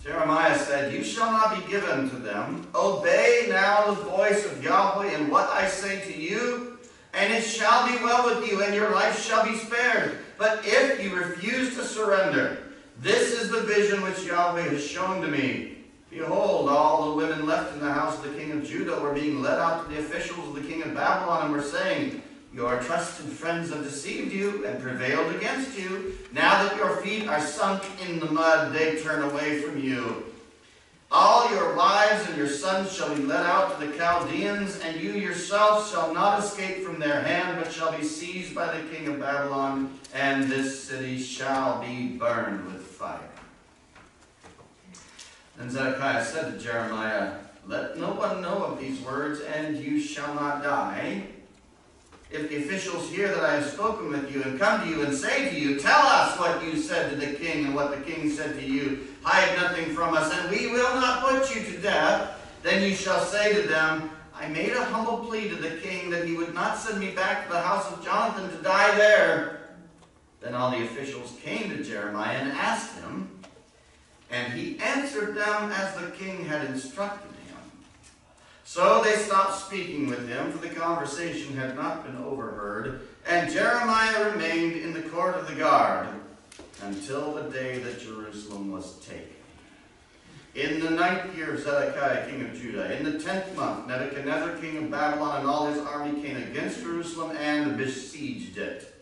Jeremiah said, You shall not be given to them. Obey now the voice of Yahweh and what I say to you, and it shall be well with you, and your life shall be spared. But if you refuse to surrender, this is the vision which Yahweh has shown to me. Behold, all the women left in the house of the king of Judah were being led out to the officials of the king of Babylon and were saying, Your trusted friends have deceived you and prevailed against you. Now that your feet are sunk in the mud, they turn away from you. All your wives and your sons shall be led out to the Chaldeans, and you yourself shall not escape from their hand, but shall be seized by the king of Babylon, and this city shall be burned with fire. Then Zedekiah said to Jeremiah, Let no one know of these words, and you shall not die. If the officials hear that I have spoken with you and come to you and say to you, Tell us what you said to the king and what the king said to you, hide nothing from us, and we will not put you to death, then you shall say to them, I made a humble plea to the king that he would not send me back to the house of Jonathan to die there. Then all the officials came to Jeremiah and asked him, and he answered them as the king had instructed him. So they stopped speaking with him, for the conversation had not been overheard, and Jeremiah remained in the court of the guard until the day that Jerusalem was taken. In the ninth year of Zedekiah king of Judah, in the tenth month, Nebuchadnezzar king of Babylon and all his army came against Jerusalem and besieged it.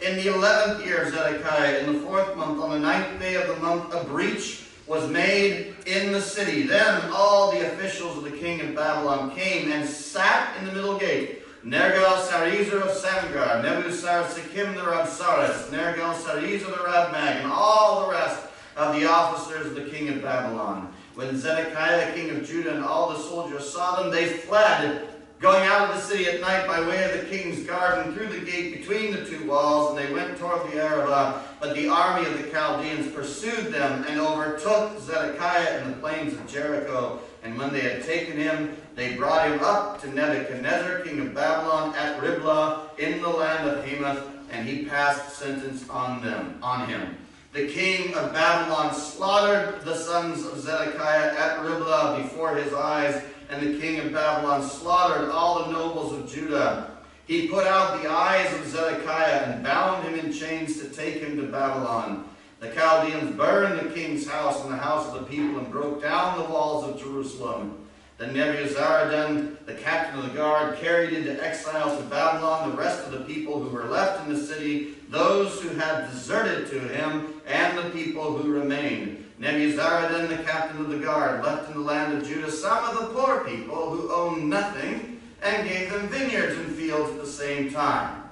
In the eleventh year of Zedekiah, in the fourth month, on the ninth day of the month, a breach was made in the city. Then all the officials of the king of Babylon came and sat in the middle gate. Nergal-Sarezer of Samgar, Nebuzaradan the Rabsaris, Nergal-Sarezer the Rabmag, and all the rest of the officers of the king of Babylon. When Zedekiah, king of Judah, and all the soldiers saw them, they fled going out of the city at night by way of the king's garden through the gate between the two walls, and they went toward the Arabah. But the army of the Chaldeans pursued them and overtook Zedekiah in the plains of Jericho. And when they had taken him, they brought him up to Nebuchadnezzar, king of Babylon, at Riblah in the land of Hamath, and he passed sentence on them, on him. The king of Babylon slaughtered the sons of Zedekiah at Riblah before his eyes, and the king of Babylon slaughtered all the nobles of Judah. He put out the eyes of Zedekiah and bound him in chains to take him to Babylon. The Chaldeans burned the king's house and the house of the people and broke down the walls of Jerusalem. Then Nebuzaradan, the captain of the guard, carried into exile to Babylon the rest of the people who were left in the city, those who had deserted to him, and the people who remained. Nebuzaradan, the captain of the guard, left in the land of Judah some of the poor people who owned nothing, and gave them vineyards and fields at the same time.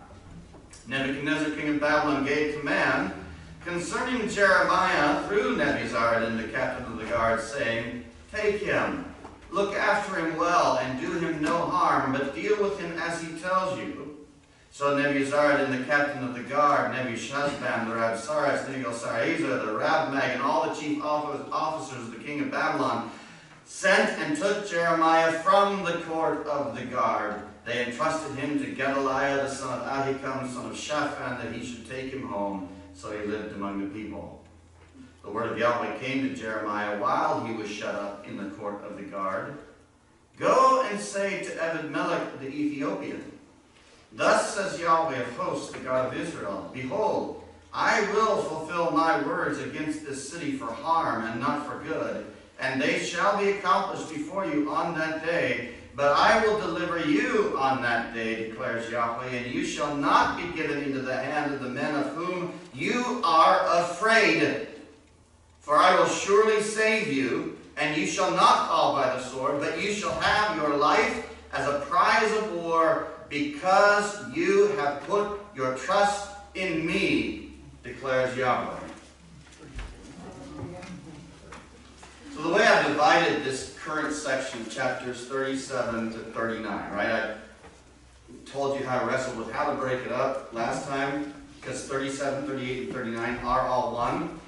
Nebuchadnezzar, king of Babylon, gave command concerning Jeremiah through Nebuzaradan, the captain of the guard, saying, Take him, look after him well, and do him no harm, but deal with him as he tells you. So Nebuzaradan, the captain of the guard, Nebuchadnezzar, the Rabsaris, Nergal-Sarezer, the Rabmag, and all the chief officers of the king of Babylon, sent and took Jeremiah from the court of the guard. They entrusted him to Gedaliah, the son of Ahikam, son of Shaphan, that he should take him home. So he lived among the people. The word of Yahweh came to Jeremiah while he was shut up in the court of the guard. Go and say to Ebed-Melech the Ethiopian, Thus says Yahweh of hosts, the God of Israel, Behold, I will fulfill my words against this city for harm and not for good, and they shall be accomplished before you on that day. But I will deliver you on that day, declares Yahweh, and you shall not be given into the hand of the men of whom you are afraid. For I will surely save you, and you shall not fall by the sword, but you shall have your life as a prize of war, because you have put your trust in me, declares Yahweh. So the way I've divided this current section, chapters 37 to 39, right? I told you how I wrestled with how to break it up last time, because 37, 38, and 39 are all one.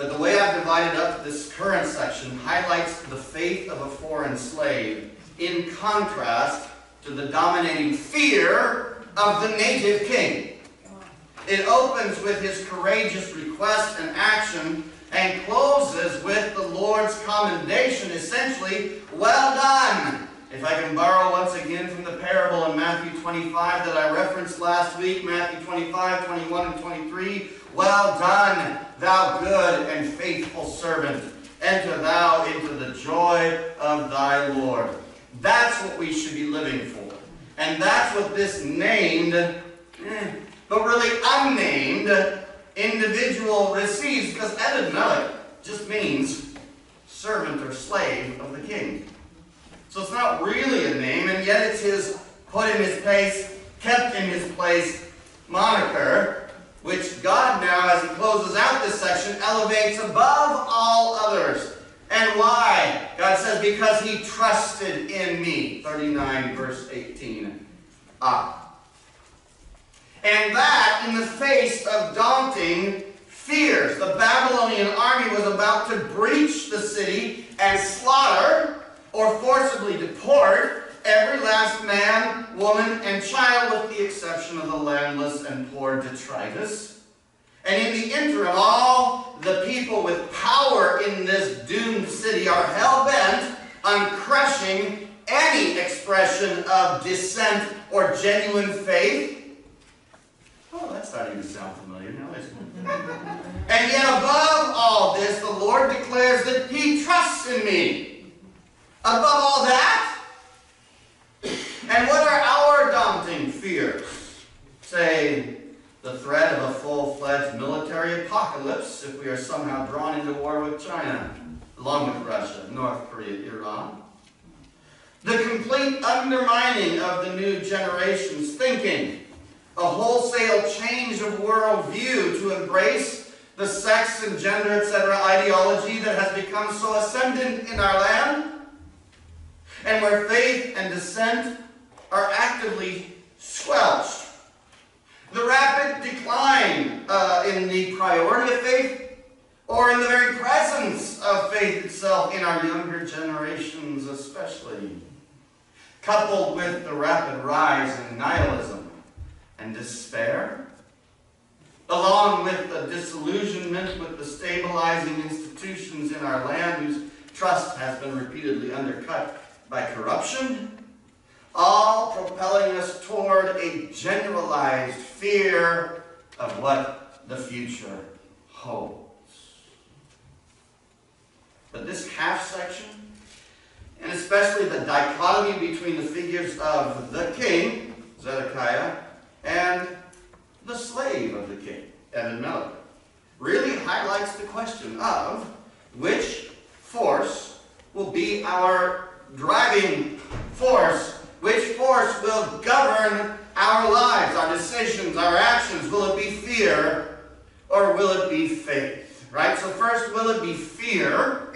But the way I've divided up this current section highlights the faith of a foreign slave in contrast to the dominating fear of the native king. It opens with his courageous request and action and closes with the Lord's commendation, essentially, well done. If I can borrow once again from the parable in Matthew 25 that I referenced last week, Matthew 25, 21, and 23, well done, thou good and faithful servant. Enter thou into the joy of thy Lord. That's what we should be living for. And that's what this named, eh, but really unnamed, individual receives, because Ebed-Melech just means servant or slave of the king. So it's not really a name, and yet it's his put in his place, kept in his place moniker, which God now, as he closes out this section, elevates above all others. And why? God says, because he trusted in me. 39 verse 18. Ah. And that in the face of daunting fears. The Babylonian army was about to breach the city and slaughter or forcibly deport every last man, woman, and child with the exception of the landless and poor detritus. And in the interim, all the people with power in this doomed city are hell-bent on crushing any expression of dissent or genuine faith. Oh, that's starting to sound familiar now, isn't it? and yet above all this, the Lord declares that he trusts in me. Above all that, and what are our daunting fears? Say, the threat of a full-fledged military apocalypse if we are somehow drawn into war with China, along with Russia, North Korea, Iran. The complete undermining of the new generation's thinking. A wholesale change of worldview to embrace the sex and gender, etc. ideology that has become so ascendant in our land. And where faith and dissent are actively squelched. The rapid decline uh, in the priority of faith or in the very presence of faith itself in our younger generations especially, coupled with the rapid rise in nihilism and despair, along with the disillusionment with the stabilizing institutions in our land whose trust has been repeatedly undercut by corruption, all propelling us toward a generalized fear of what the future holds. But this half section, and especially the dichotomy between the figures of the king, Zedekiah, and the slave of the king, Ebed-Melech, really highlights the question of which force will be our driving force, which force will govern our lives, our decisions, our actions. Will it be fear or will it be faith? Right? So first, will it be fear?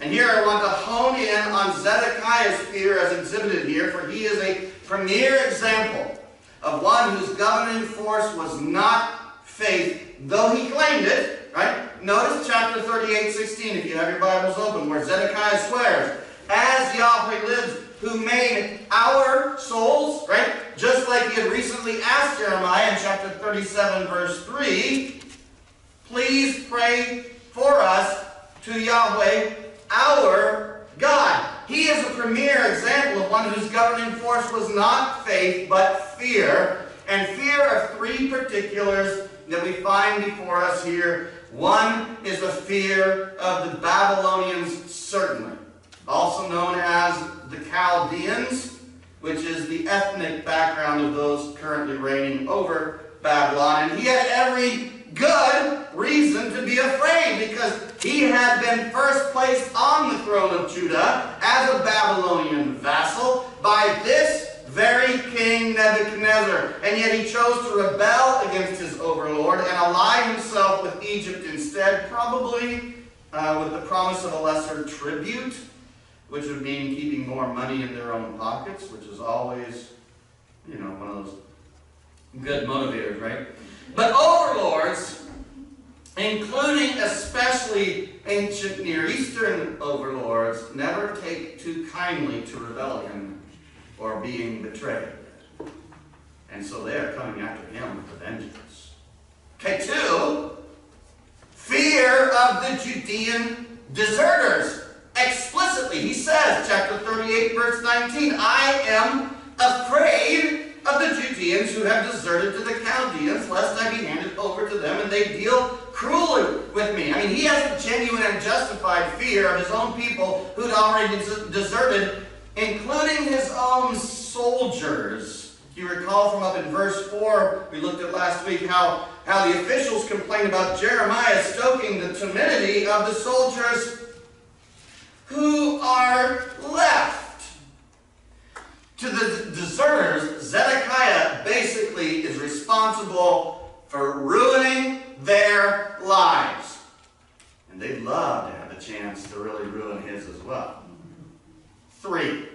And here I want to hone in on Zedekiah's fear as exhibited here, for he is a premier example of one whose governing force was not faith, though he claimed it, right? Notice chapter 38, 16, if you have your Bibles open, where Zedekiah swears, As Yahweh lives, who made our souls, right? Just like he had recently asked Jeremiah in chapter 37, verse 3, please pray for us to Yahweh, our God. He is a premier example of one whose governing force was not faith, but fear. And fear of three particulars that we find before us here. One is the fear of the Babylonians, certainly, also known as the Chaldeans, which is the ethnic background of those currently reigning over Babylon. And he had every good reason to be afraid because he had been first placed on the throne of Judah as a Babylonian vassal by this very king Nebuchadnezzar. And yet he chose to rebel against his overlord and ally himself with Egypt instead, probably uh, with the promise of a lesser tribute, which would mean keeping more money in their own pockets, which is always, you know, one of those good motivators, right? But overlords, including especially ancient Near Eastern overlords, never take too kindly to rebellion or being betrayed. And so they are coming after him with a vengeance. Okay, two, fear of the Judean deserters. Explicitly, he says, chapter 38, verse 19, I am afraid of the Judeans who have deserted to the Chaldeans, lest I be handed over to them and they deal cruelly with me. I mean, he has a genuine and justified fear of his own people who'd already deserted, including his own soldiers. You recall from up in verse 4, we looked at last week how, how the officials complained about Jeremiah stoking the timidity of the soldiers who are left. To the deserters, Zedekiah basically is responsible for ruining their lives. And they'd love to have a chance to really ruin his as well. Three,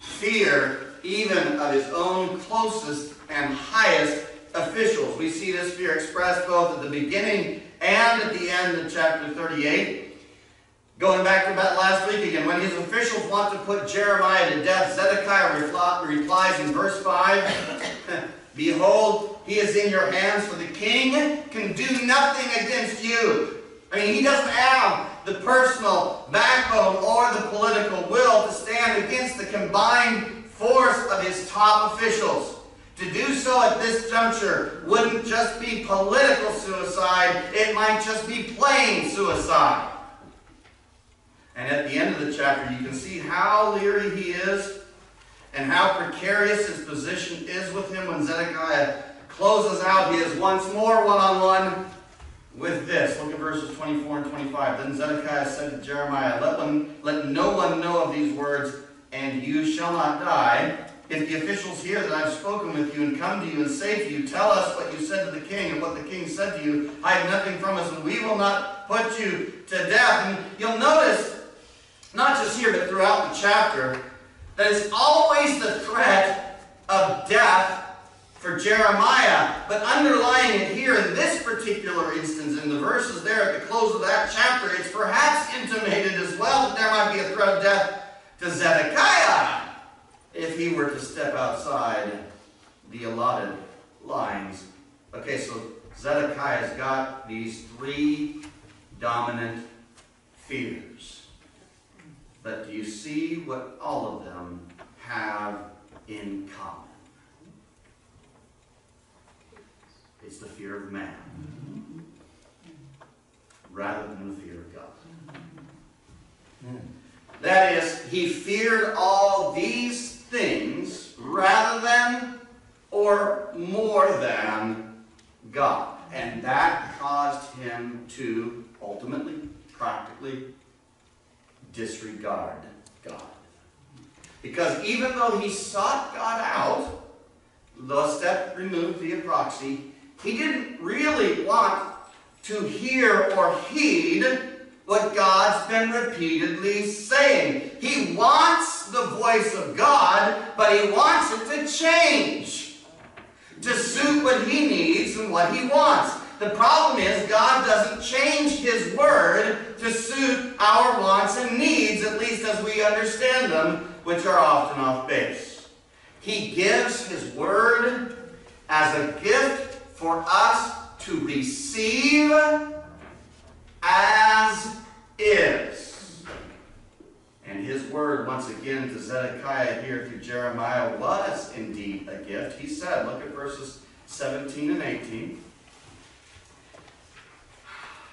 fear even of his own closest and highest officials. We see this fear expressed both at the beginning and at the end of chapter 38. Going back to that last week again, when his officials want to put Jeremiah to death, Zedekiah replies in verse 5, *laughs* Behold, he is in your hands, for the king can do nothing against you. I mean, he doesn't have the personal backbone or the political will to stand against the combined force of his top officials. To do so at this juncture wouldn't just be political suicide, it might just be plain suicide. And at the end of the chapter, you can see how leery he is and how precarious his position is with him when Zedekiah closes out He is once more one-on-one with this. Look at verses 24 and 25. Then Zedekiah said to Jeremiah, let, one, let no one know of these words, and you shall not die. If the officials hear that I've spoken with you and come to you and say to you, tell us what you said to the king and what the king said to you, hide nothing from us, and we will not put you to death. And you'll notice not just here, but throughout the chapter, That is always the threat of death for Jeremiah. But underlying it here in this particular instance, in the verses there at the close of that chapter, it's perhaps intimated as well that there might be a threat of death to Zedekiah if he were to step outside the allotted lines. Okay, so Zedekiah's got these three dominant fears. But do you see what all of them have in common? It's the fear of man rather than the fear of God. That is, he feared all these things rather than or more than God. And that caused him to ultimately, practically, disregard God. Because even though he sought God out, the step removed via proxy, he didn't really want to hear or heed what God's been repeatedly saying. He wants the voice of God, but he wants it to change to suit what he needs and what he wants. The problem is God doesn't change his word to suit our wants and needs, at least as we understand them, which are often off base. He gives his word as a gift for us to receive as is. And his word, once again, to Zedekiah here through Jeremiah was indeed a gift. He said, look at verses 17 and 18.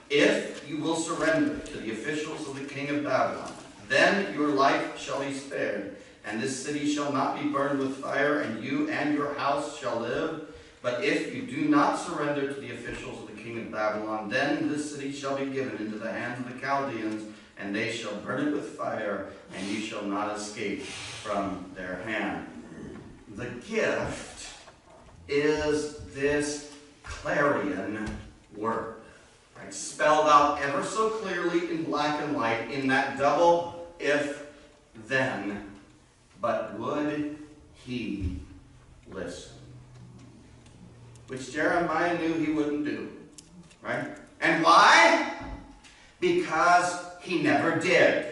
If you will surrender to the officials of the king of Babylon, then your life shall be spared, and this city shall not be burned with fire, and you and your house shall live. But if you do not surrender to the officials of the king of Babylon, then this city shall be given into the hands of the Chaldeans, and they shall burn it with fire, and you shall not escape from their hand. The gift is this clarion word, Spelled out ever so clearly in black and white in that double if then. But would he listen? Which Jeremiah knew he wouldn't do, right? And why? Because he never did.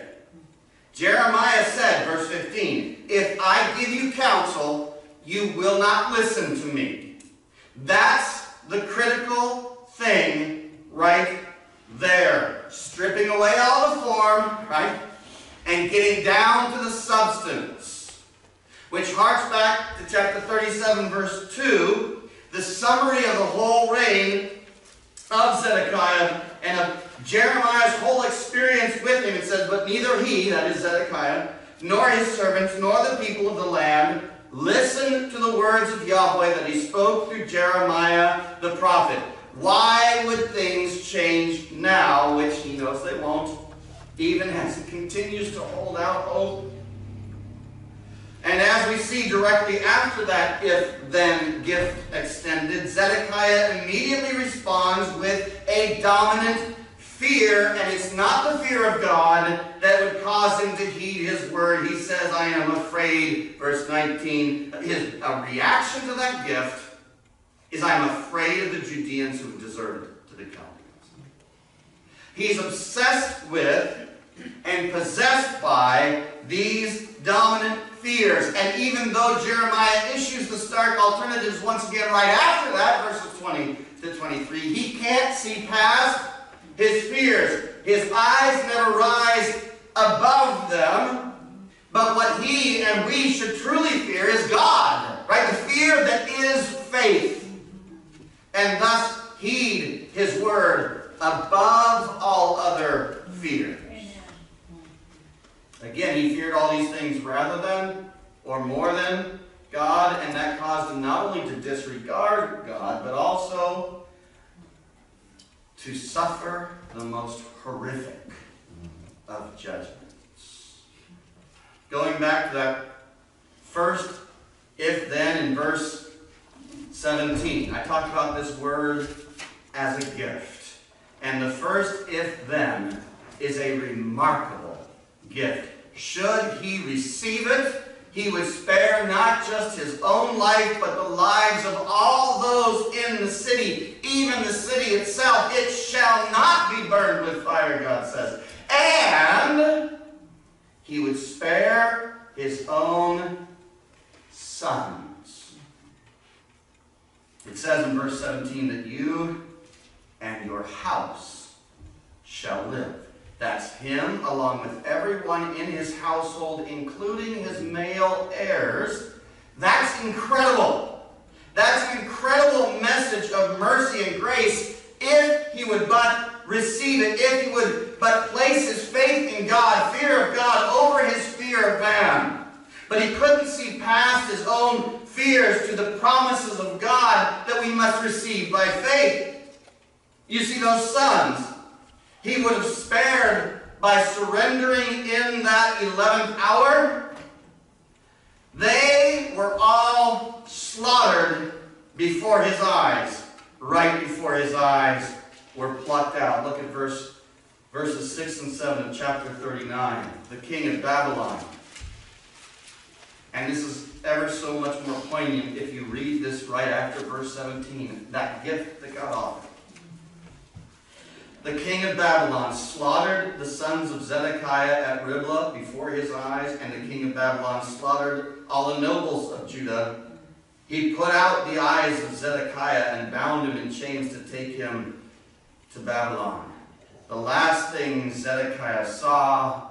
Jeremiah said, verse 15, If I give you counsel, you will not listen to me. That's the critical thing right there. Stripping away all the form, right? And getting down to the substance. Which harks back to chapter 37, verse 2, the summary of the whole reign of Zedekiah and of Jeremiah's whole experience with him. It says, But neither he, that is Zedekiah, nor his servants, nor the people of the land listened to the words of Yahweh that he spoke through Jeremiah the prophet. Why would things change now, which he knows they won't, even as he continues to hold out hope? And as we see directly after that if then gift extended, Zedekiah immediately responds with a dominant fear, and it's not the fear of God that would cause him to heed his word. He says, I am afraid, verse 19. His a reaction to that gift is, I am afraid of the Judeans who have deserted to the Chaldeans. He's obsessed with and possessed by these dominant fears. And even though Jeremiah issues the stark alternatives once again right after that, verses 20 to 23, he can't see past his fears. His eyes never rise above them. But what he and we should truly fear is God, right? The fear that is faith. And thus heed his word above all other fear. Again, he feared all these things rather than or more than God, and that caused him not only to disregard God, but also to suffer the most horrific of judgments. Going back to that first if then in verse 17, I talked about this word as a gift. And the first if then is a remarkable gift. Should he receive it he would spare not just his own life, but the lives of all those in the city, even the city itself. It shall not be burned with fire, God says. And he would spare his own sons. It says in verse 17 that you and your house shall live. That's him along with everyone in his household, including his male heirs. That's incredible. That's an incredible message of mercy and grace if he would but receive it, if he would but place his faith in God, fear of God over his fear of man. But he couldn't see past his own fears to the promises of God that we must receive by faith. You see, those sons, he would have spared by surrendering in that 11th hour. They were all slaughtered before his eyes, right before his eyes were plucked out. Look at verse, verses 6 and 7 of chapter 39. The king of Babylon. And this is ever so much more poignant if you read this right after verse 17. That gift that God offered. The king of Babylon slaughtered the sons of Zedekiah at Riblah before his eyes, and the king of Babylon slaughtered all the nobles of Judah. He put out the eyes of Zedekiah and bound him in chains to take him to Babylon. The last thing Zedekiah saw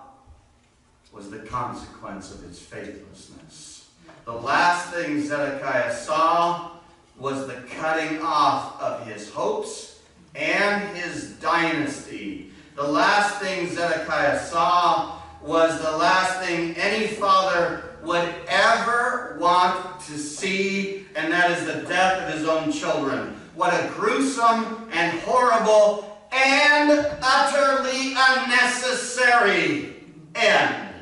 was the consequence of his faithlessness. The last thing Zedekiah saw was the cutting off of his hopes and his dynasty. The last thing Zedekiah saw was the last thing any father would ever want to see, and that is the death of his own children. What a gruesome and horrible and utterly unnecessary end.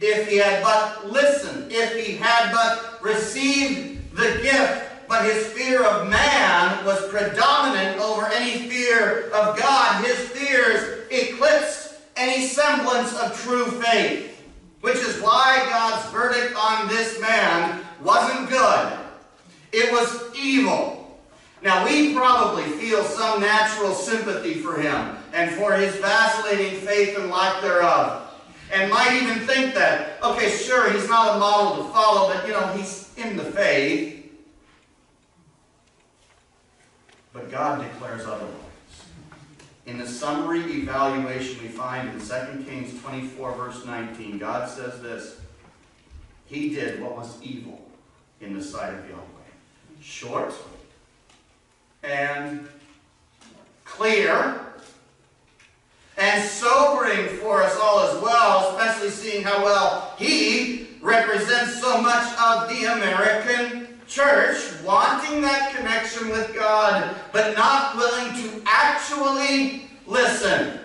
If he had but listened, if he had but received the gift but his fear of man was predominant over any fear of God. His fears eclipsed any semblance of true faith, which is why God's verdict on this man wasn't good. It was evil. Now, we probably feel some natural sympathy for him and for his vacillating faith and lack thereof. And might even think that, okay, sure, he's not a model to follow, but, you know, he's in the faith. but God declares otherwise. In the summary evaluation we find in 2 Kings 24, verse 19, God says this He did what was evil in the sight of Yahweh. Short and clear and sobering for us all as well, especially seeing how well He represents so much of the American church wanting that connection with God, but not willing to actually listen.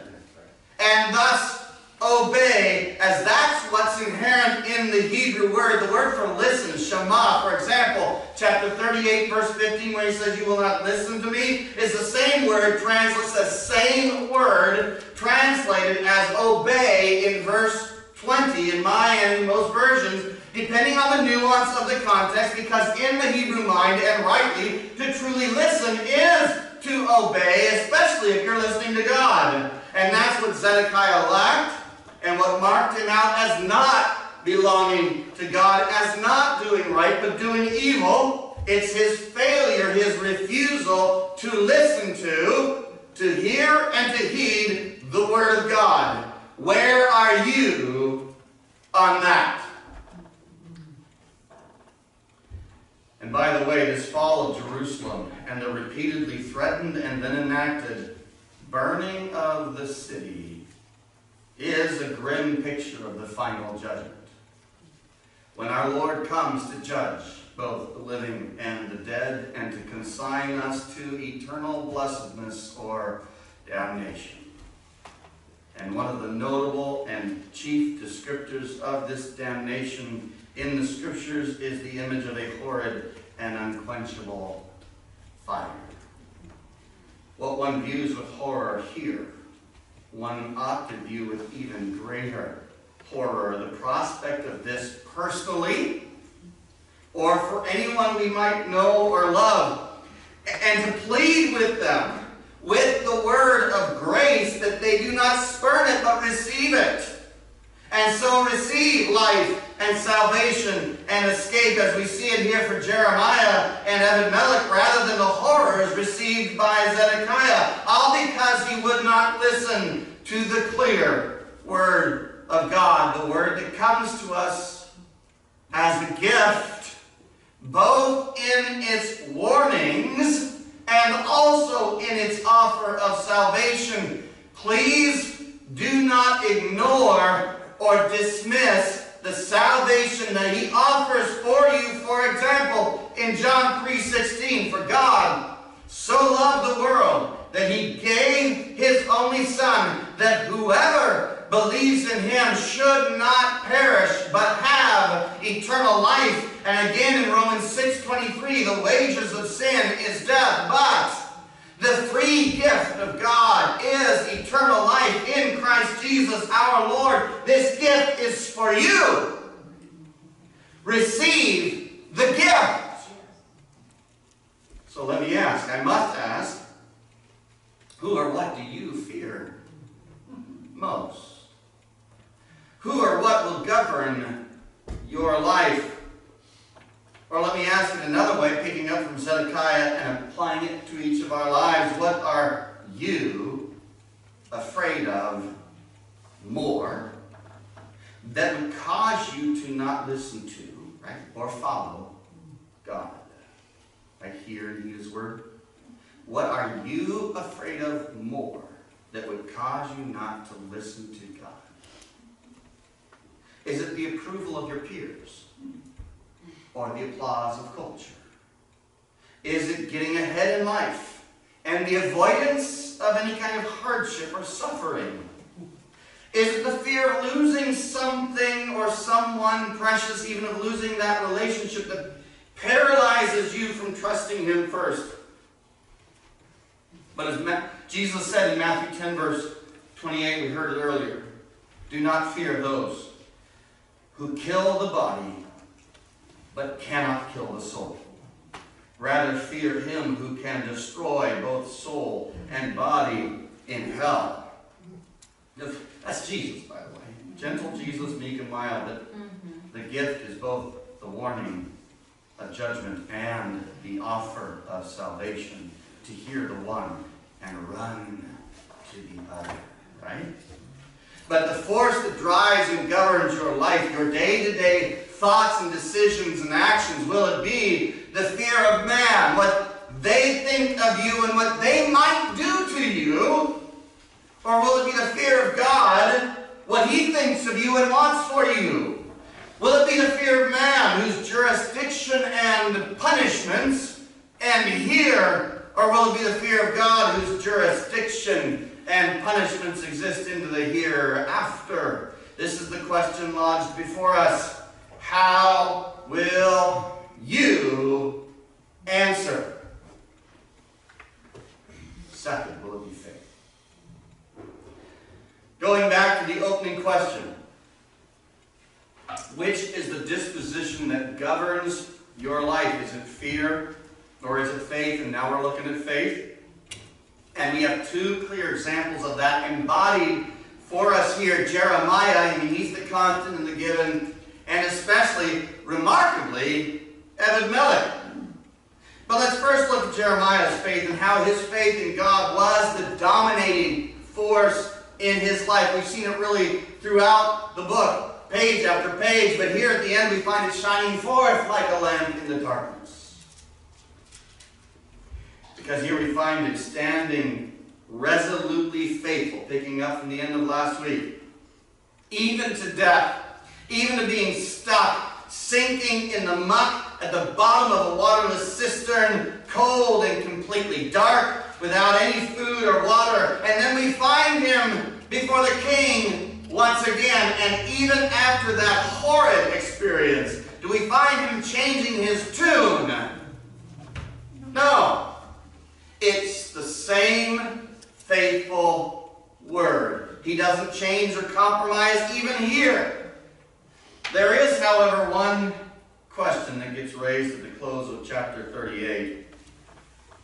And thus obey, as that's what's inherent in the Hebrew word. The word for listen, shema, for example, chapter 38, verse 15, where he says, You will not listen to me, is the same word, translates the same word, translated as obey in verse 20 in my and most versions depending on the nuance of the context, because in the Hebrew mind, and rightly, to truly listen is to obey, especially if you're listening to God. And that's what Zedekiah lacked, and what marked him out as not belonging to God, as not doing right, but doing evil. It's his failure, his refusal to listen to, to hear, and to heed the Word of God. Where are you on that? And by the way, this fall of Jerusalem and the repeatedly threatened and then enacted burning of the city is a grim picture of the final judgment. When our Lord comes to judge both the living and the dead and to consign us to eternal blessedness or damnation. And one of the notable and chief descriptors of this damnation in the scriptures is the image of a horrid and unquenchable fire. What one views with horror here, one ought to view with even greater horror the prospect of this personally or for anyone we might know or love, and to plead with them with the word of grace that they do not spurn it but receive it. And so receive life and salvation and escape as we see it here for Jeremiah and Ebed-Melech rather than the horrors received by Zedekiah. All because he would not listen to the clear word of God, the word that comes to us as a gift, both in its warnings and also in its offer of salvation. Please do not ignore or dismiss the salvation that he offers for you. For example, in John 3:16, for God so loved the world that he gave his only son that whoever believes in him should not perish but have eternal life. And again in Romans 6:23, the wages of sin is death, but the free gift of God is eternal life in Christ Jesus our Lord. This gift is for you. Receive the gift. So let me ask, I must ask, who or what do you fear most? Who or what will govern your life? Or let me ask it another way, picking up from Zedekiah and applying it to each of our lives. What are you afraid of more that would cause you to not listen to, right, or follow God? Right here in His Word. What are you afraid of more that would cause you not to listen to God? Is it the approval of your peers? Or the applause of culture? Is it getting ahead in life and the avoidance of any kind of hardship or suffering? Is it the fear of losing something or someone precious, even of losing that relationship that paralyzes you from trusting Him first? But as Ma- Jesus said in Matthew 10, verse 28, we heard it earlier do not fear those who kill the body but cannot kill the soul. Rather, fear him who can destroy both soul and body in hell. That's Jesus, by the way. Gentle Jesus, meek and mild, but mm-hmm. the gift is both the warning of judgment and the offer of salvation to hear the one and run to the other, right? But the force that drives and governs your life, your day-to-day thoughts and decisions and actions, will it be the fear of man, what they think of you and what they might do to you? Or will it be the fear of God, what he thinks of you and wants for you? Will it be the fear of man, whose jurisdiction and punishments end here? Or will it be the fear of God, whose jurisdiction and punishments exist into the hereafter? This is the question lodged before us. How will you answer? Second, will it be faith? Going back to the opening question, which is the disposition that governs your life? Is it fear or is it faith? And now we're looking at faith. And we have two clear examples of that embodied for us here. Jeremiah, mean, he's the constant and the given, and especially, remarkably, Ebed-Melech. But let's first look at Jeremiah's faith and how his faith in God was the dominating force in his life. We've seen it really throughout the book, page after page, but here at the end we find it shining forth like a lamp in the darkness. Because here we find it standing resolutely faithful, picking up from the end of last week. Even to death, even to being stuck, sinking in the muck at the bottom of a waterless cistern, cold and completely dark, without any food or water. And then we find him before the king once again. And even after that horrid experience, do we find him changing his tune? No. It's the same faithful word. He doesn't change or compromise even here. There is, however, one question that gets raised at the close of chapter 38.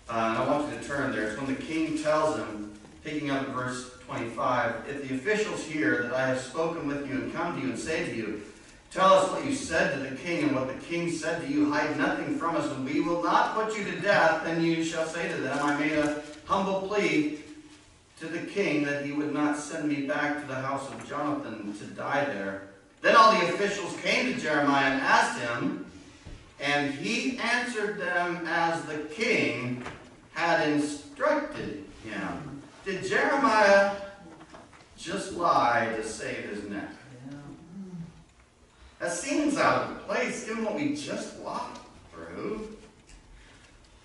Uh, and I want you to turn there. It's when the king tells him, picking up verse 25, If the officials hear that I have spoken with you and come to you and say to you, Tell us what you said to the king and what the king said to you. Hide nothing from us, and we will not put you to death. Then you shall say to them, I made a humble plea to the king that he would not send me back to the house of Jonathan to die there. Then all the officials came to Jeremiah and asked him, and he answered them as the king had instructed him. Did Jeremiah just lie to save his neck? That seems out of place given what we just walked through.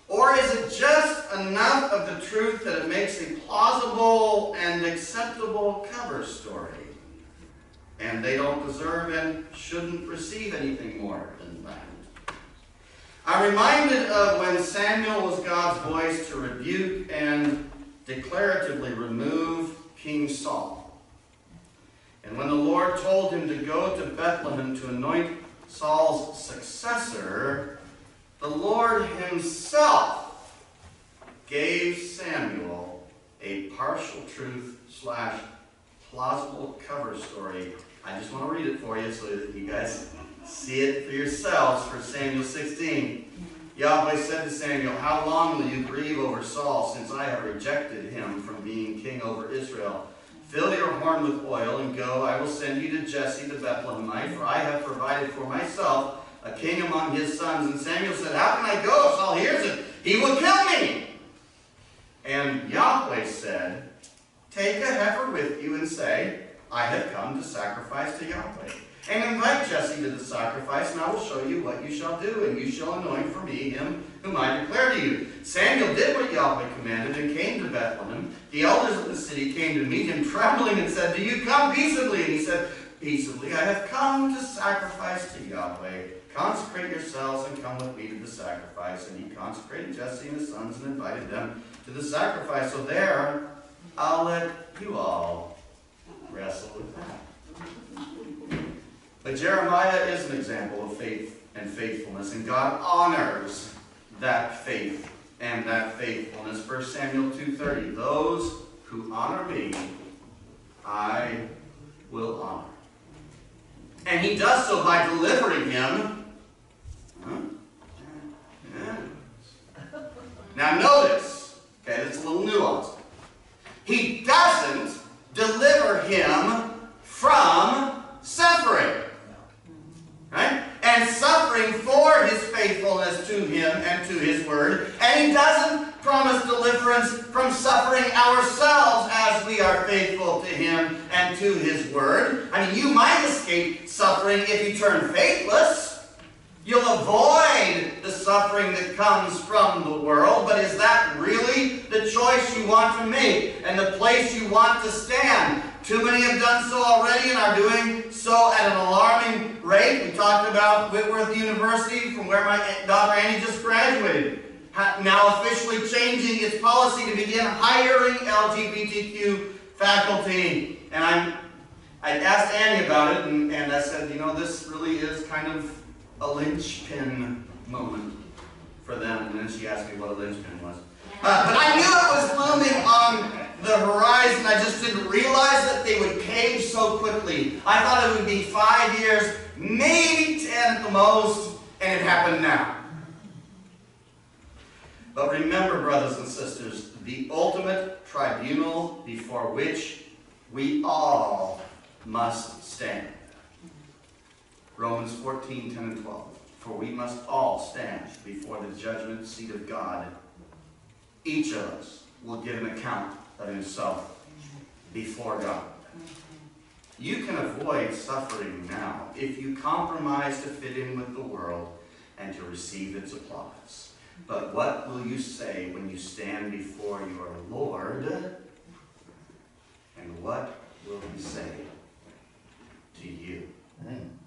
Or is it just enough of the truth that it makes a plausible and acceptable cover story? And they don't deserve and shouldn't receive anything more than that. I'm reminded of when Samuel was God's voice to rebuke and declaratively remove King Saul. And when the Lord told him to go to Bethlehem to anoint Saul's successor, the Lord himself gave Samuel a partial truth slash plausible cover story. I just want to read it for you so that you guys see it for yourselves for Samuel 16. Yahweh said to Samuel, How long will you grieve over Saul, since I have rejected him from being king over Israel? Fill your horn with oil and go. I will send you to Jesse the Bethlehemite, for I have provided for myself a king among his sons. And Samuel said, How can I go? If Saul hears it, he will kill me. And Yahweh said, Take a heifer with you and say, I have come to sacrifice to Yahweh. And invite Jesse to the sacrifice, and I will show you what you shall do, and you shall anoint for me him whom I declare to you. Samuel did what Yahweh commanded and came to Bethlehem. The elders of the city came to meet him *laughs* trembling and said, Do you come peaceably? And he said, Peaceably, I have come to sacrifice to Yahweh. Consecrate yourselves and come with me to the sacrifice. And he consecrated Jesse and his sons and invited them to the sacrifice. So there, I'll let you all wrestle with that. But Jeremiah is an example of faith and faithfulness, and God honors that faith and that faithfulness. 1 Samuel 2.30, those who honor me, I will honor. And he does so by delivering him. Now notice, okay, it's a little nuanced. He doesn't deliver him from suffering. Right? And suffering for his faithfulness to him and to his word. And he doesn't promise deliverance from suffering ourselves as we are faithful to him and to his word. I mean, you might escape suffering if you turn faithless. You'll avoid the suffering that comes from the world, but is that really the choice you want to make and the place you want to stand? Too many have done so already and are doing so at an alarming rate. We talked about Whitworth University, from where my daughter Annie just graduated, now officially changing its policy to begin hiring LGBTQ faculty. And I'm, I asked Annie about it, and, and I said, you know, this really is kind of a linchpin moment for them. And then she asked me what a linchpin was. Uh, but I knew it was looming on the horizon. I just didn't realize that they would cave so quickly. I thought it would be five years, maybe ten at the most, and it happened now. But remember, brothers and sisters, the ultimate tribunal before which we all must stand. Romans 14, 10 and 12. For we must all stand before the judgment seat of God. Each of us will give an account of himself before God. You can avoid suffering now if you compromise to fit in with the world and to receive its applause. But what will you say when you stand before your Lord? And what will he say to you? Hmm.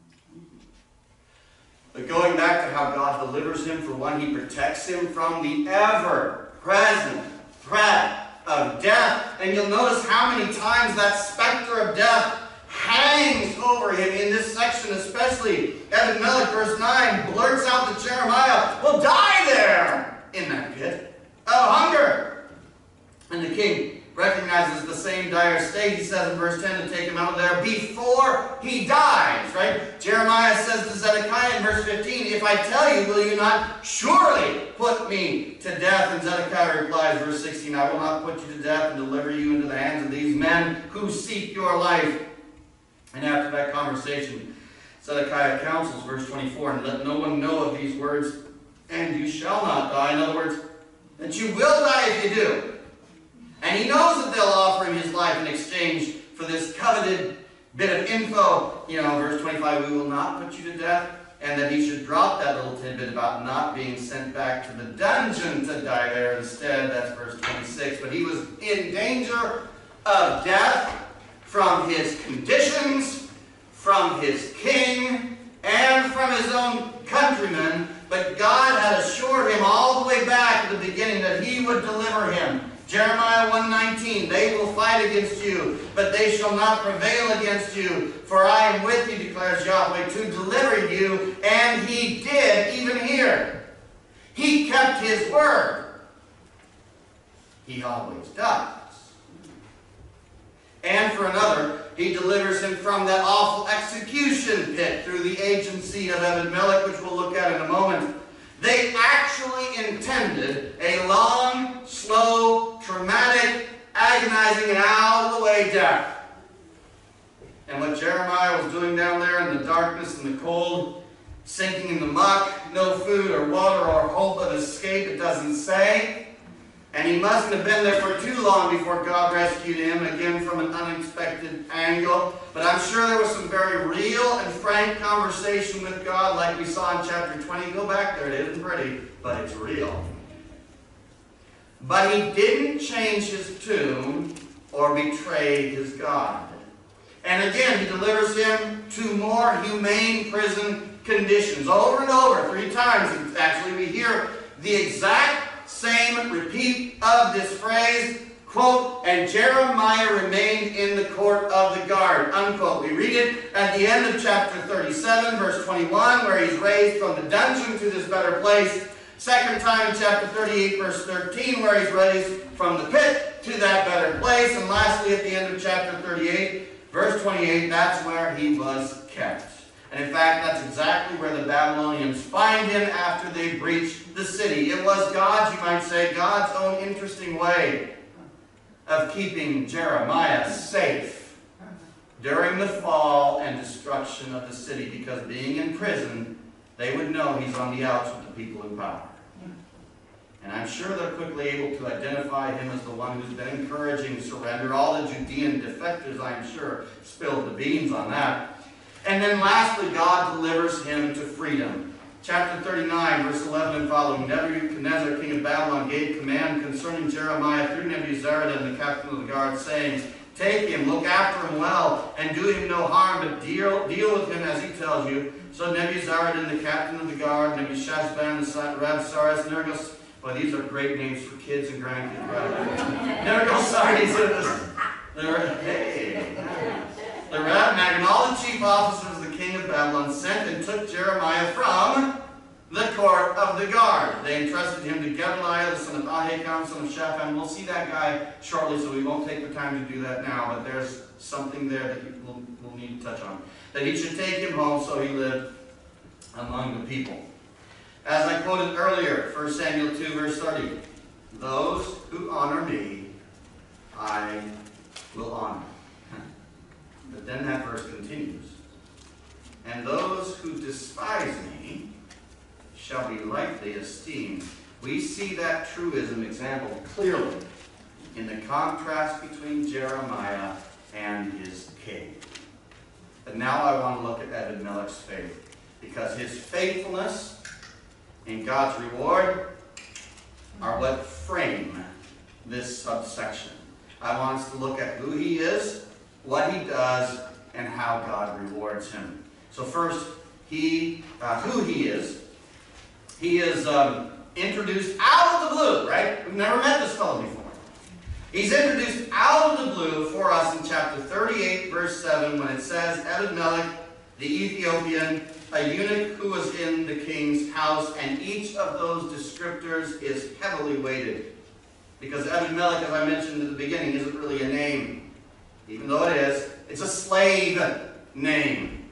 But going back to how God delivers him, for one, he protects him from the ever present threat of death. And you'll notice how many times that specter of death hangs over him in this section especially. Ebed-Melech, verse 9, blurts out that Jeremiah will die there in that pit of hunger. And the king recognizes the same dire state, he says in verse 10, to take him out of there before he dies, right? Jeremiah says to Zedekiah in verse 15, If I tell you, will you not surely put me to death? And Zedekiah replies, verse 16, I will not put you to death and deliver you into the hands of these men who seek your life. And after that conversation, Zedekiah counsels, verse 24, and let no one know of these words, and you shall not die. In other words, that you will die if you do. And he knows that they'll offer him his life in exchange for this coveted bit of info. You know, verse 25, we will not put you to death. And that he should drop that little tidbit about not being sent back to the dungeon to die there instead. That's verse 26. But he was in danger of death from his conditions, from his king, and from his own countrymen. But God had assured him all the way back at the beginning that he would deliver him. Jeremiah 1.19, They will fight against you, but they shall not prevail against you. For I am with you, declares Yahweh, to deliver you. And he did, even here. He kept his word. He always does. And for another, he delivers him from that awful execution pit through the agency of Ebed-Melech, which we'll look at in a moment. They actually intended a long, slow, traumatic, agonizing, and out of the way death. And what Jeremiah was doing down there in the darkness and the cold, sinking in the muck, no food or water or hope of escape, it doesn't say. And he mustn't have been there for too long before God rescued him, again from an unexpected angle. But I'm sure there was some very real and frank conversation with God, like we saw in chapter 20. Go back there, it isn't pretty, but it's real. But he didn't change his tune or betray his God. And again, he delivers him to more humane prison conditions. Over and over, three times actually, we hear the exact same repeat of this phrase, quote, and Jeremiah remained in the court of the guard, unquote. We read it at the end of chapter 37, verse 21, where he's raised from the dungeon to this better place. Second time in chapter 38, verse 13, where he's raised from the pit to that better place. And lastly, at the end of chapter 38, verse 28, that's where he was kept. And in fact, that's exactly where the Babylonians find him after they breach the city. It was God's, you might say, God's own interesting way of keeping Jeremiah safe during the fall and destruction of the city. Because being in prison, they would know he's on the outs with the people in power. And I'm sure they're quickly able to identify him as the one who's been encouraging surrender. All the Judean defectors, I'm sure, spilled the beans on that. And then lastly, God delivers him to freedom. Chapter 39, verse 11 and following. Nebuchadnezzar, king of Babylon, gave command concerning Jeremiah through Nebuzaradan, the captain of the guard, saying, Take him, look after him well, and do him no harm, but deal, deal with him as he tells you. So Nebuzaradan, the captain of the guard, Nebuchadnezzar, of Rabsaris, Nergal, well, these are great names for kids and grandkids, right? *laughs* Nergal, the hey, the and all the chief officers of the king of Babylon sent and took Jeremiah from the court of the guard. They entrusted him to Gedaliah, the son of Ahikam, son of Shaphan. We'll see that guy shortly, so we won't take the time to do that now, but there's something there that we'll, we'll need to touch on. That he should take him home so he lived among the people. As I quoted earlier, 1 Samuel 2, verse 30, those who honor me, I will honor. But then that verse continues. And those who despise me shall be lightly esteemed. We see that truism example clearly in the contrast between Jeremiah and his king. But now I want to look at Ebed-Melech's faith, because his faithfulness and God's reward are what frame this subsection. I want us to look at who he is, what he does, and how God rewards him. So first, he, uh, who he is. He is um, introduced out of the blue, right? We've never met this fellow before. He's introduced out of the blue for us in chapter 38, verse 7, when it says, Ebed-Melech, the Ethiopian, a eunuch who was in the king's house, and each of those descriptors is heavily weighted. Because Ebed-Melech, as I mentioned at the beginning, isn't really a name. Even though it is, it's a slave name.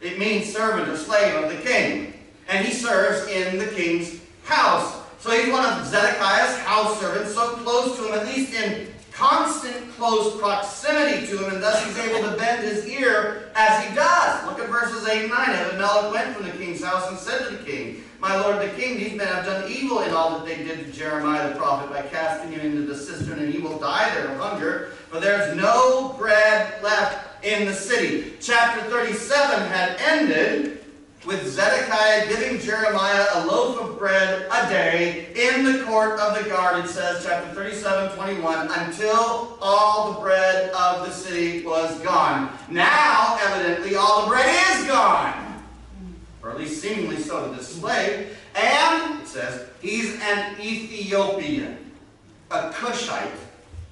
It means servant or slave of the king. And he serves in the king's house. So he's one of Zedekiah's house servants, so close to him, at least in constant close proximity to him, and thus he's able to bend his ear as he does. Look at verses 8 and 9. Ebed-Melech went from the king's house and said to the king, My lord the king, these men have done evil in all that they did to Jeremiah the prophet by casting him into the cistern, and he will die there of hunger, for there's no bread left in the city. Chapter 37 had ended with Zedekiah giving Jeremiah a loaf of bread a day in the court of the guard, it says, chapter 37, 21, until all the bread of the city was gone. Now, evidently, all the bread is gone. Or at least seemingly so to this slave. And, it says, he's an Ethiopian, a Cushite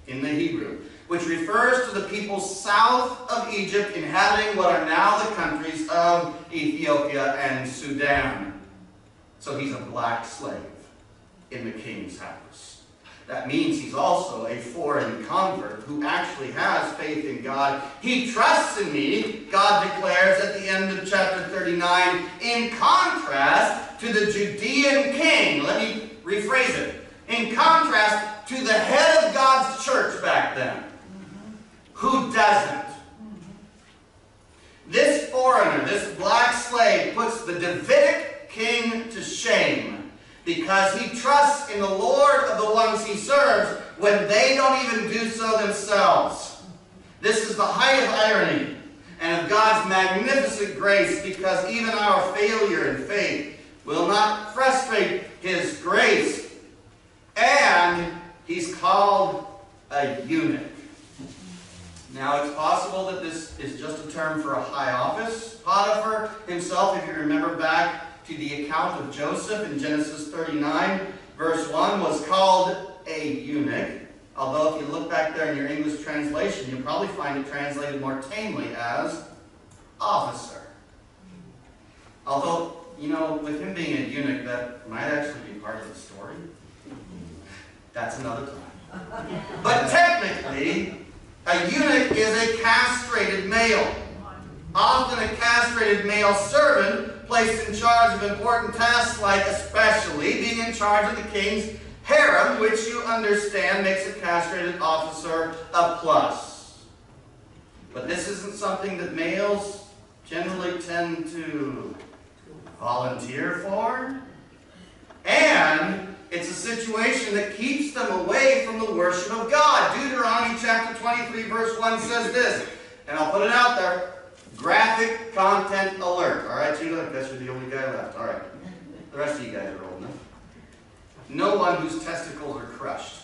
in the Hebrew which refers to the people south of Egypt inhabiting what are now the countries of Ethiopia and Sudan. So he's a black slave in the king's house. That means he's also a foreign convert who actually has faith in God. He trusts in me, God declares at the end of chapter 39, in contrast to the Judean king. Let me rephrase it. In contrast to the head of God's church back then. Who doesn't? This foreigner, this black slave, puts the Davidic king to shame because he trusts in the Lord of the ones he serves when they don't even do so themselves. This is the height of irony and of God's magnificent grace because even our failure in faith will not frustrate his grace. And he's called a eunuch. Now, it's possible that this is just a term for a high office. Potiphar himself, if you remember back to the account of Joseph in Genesis 39, verse 1, was called a eunuch. Although if you look back there in your English translation, you'll probably find it translated more tamely as officer. Although, you know, with him being a eunuch, that might actually be part of the story. That's another time. But technically, a eunuch is a castrated male. Often a castrated male servant placed in charge of important tasks like especially being in charge of the king's harem, which you understand makes a castrated officer a plus. But this isn't something that males generally tend to volunteer for. And it's a situation that keeps them away from the worship of God. Deuteronomy chapter 23 verse 1 says this, and I'll put it out there, graphic content alert. All right, Judah, I guess you're the only guy left. All right. The rest of you guys are old enough. No one whose testicles are crushed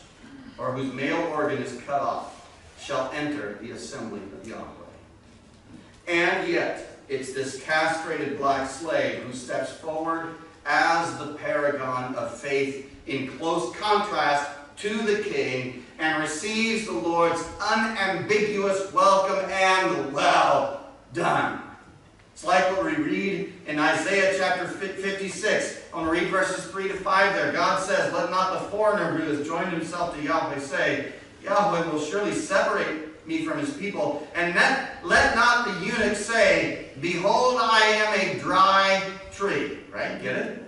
or whose male organ is cut off shall enter the assembly of Yahweh. And yet, it's this castrated black slave who steps forward as the paragon of faith in close contrast to the king and receives the Lord's unambiguous welcome and well done. It's like what we read in Isaiah chapter 56. I want to read verses 3 to 5 there. God says, Let not the foreigner who has joined himself to Yahweh say, Yahweh will surely separate me from his people. And let, let not the eunuch say, Behold, I am a dry tree. Right? Get it?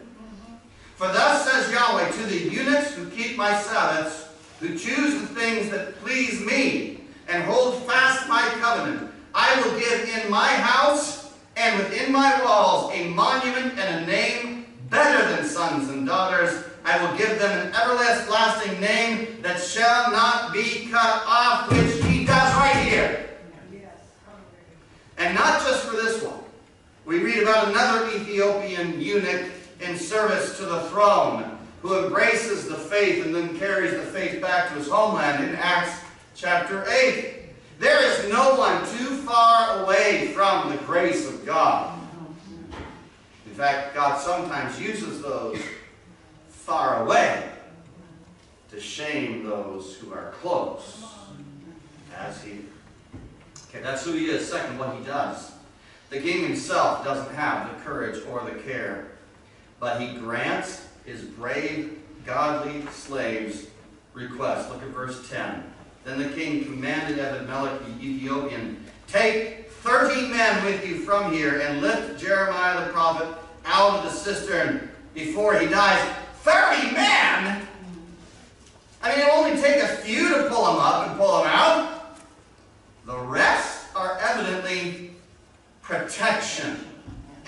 For thus says Yahweh, to the eunuchs who keep my Sabbaths, who choose the things that please me, and hold fast my covenant, I will give in my house and within my walls a monument and a name better than sons and daughters. I will give them an everlasting name that shall not be cut off, which he does right here. And not just for this one. We read about another Ethiopian eunuch in service to the throne who embraces the faith and then carries the faith back to his homeland in Acts chapter 8. There is no one too far away from the grace of God. In fact, God sometimes uses those far away to shame those who are close. as he. Okay, that's who he is. Second, what he does. The king himself doesn't have the courage or the care, but he grants his brave, godly slaves request. Look at verse 10. Then the king commanded Ebed-Melech the Ethiopian, Take thirty men with you from here and lift Jeremiah the prophet out of the cistern before he dies. Thirty men? I mean, it'll only take a few to pull him up and pull him out. The rest are evidently protection,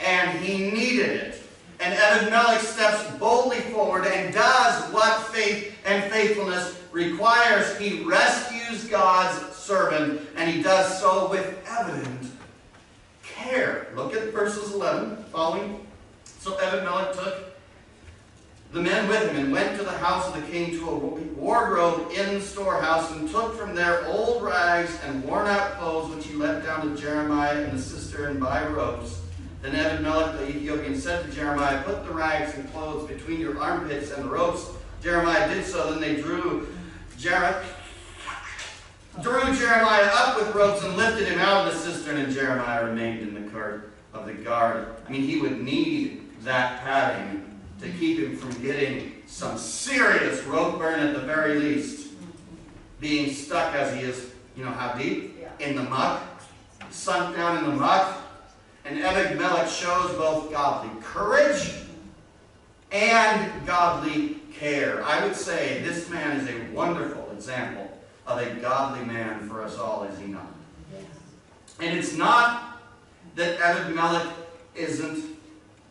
and he needed it. And Ebed-Melech steps boldly forward and does what faith and faithfulness requires. He rescues God's servant, and he does so with evident care. Look at verses 11 following. So Ebed-Melech took the men with him and went to the house of the king to a wardrobe in the storehouse and took from there old rags and worn out clothes which he let down to Jeremiah and his sister and by ropes. Then Ebed-Melech the Ethiopian said to Jeremiah, Put the rags and clothes between your armpits and the ropes. Jeremiah did so. Then they drew Jeremiah, drew Jeremiah up with ropes and lifted him out of the cistern, and Jeremiah remained in the court of the guard. I mean, he would need that padding to keep him from getting some serious rope burn at the very least. Being stuck as he is, you know how deep? In the muck, sunk down in the muck. And Ebed-Melech shows both godly courage and godly care. I would say this man is a wonderful example of a godly man for us all, is he not? And it's not that Ebed-Melech isn't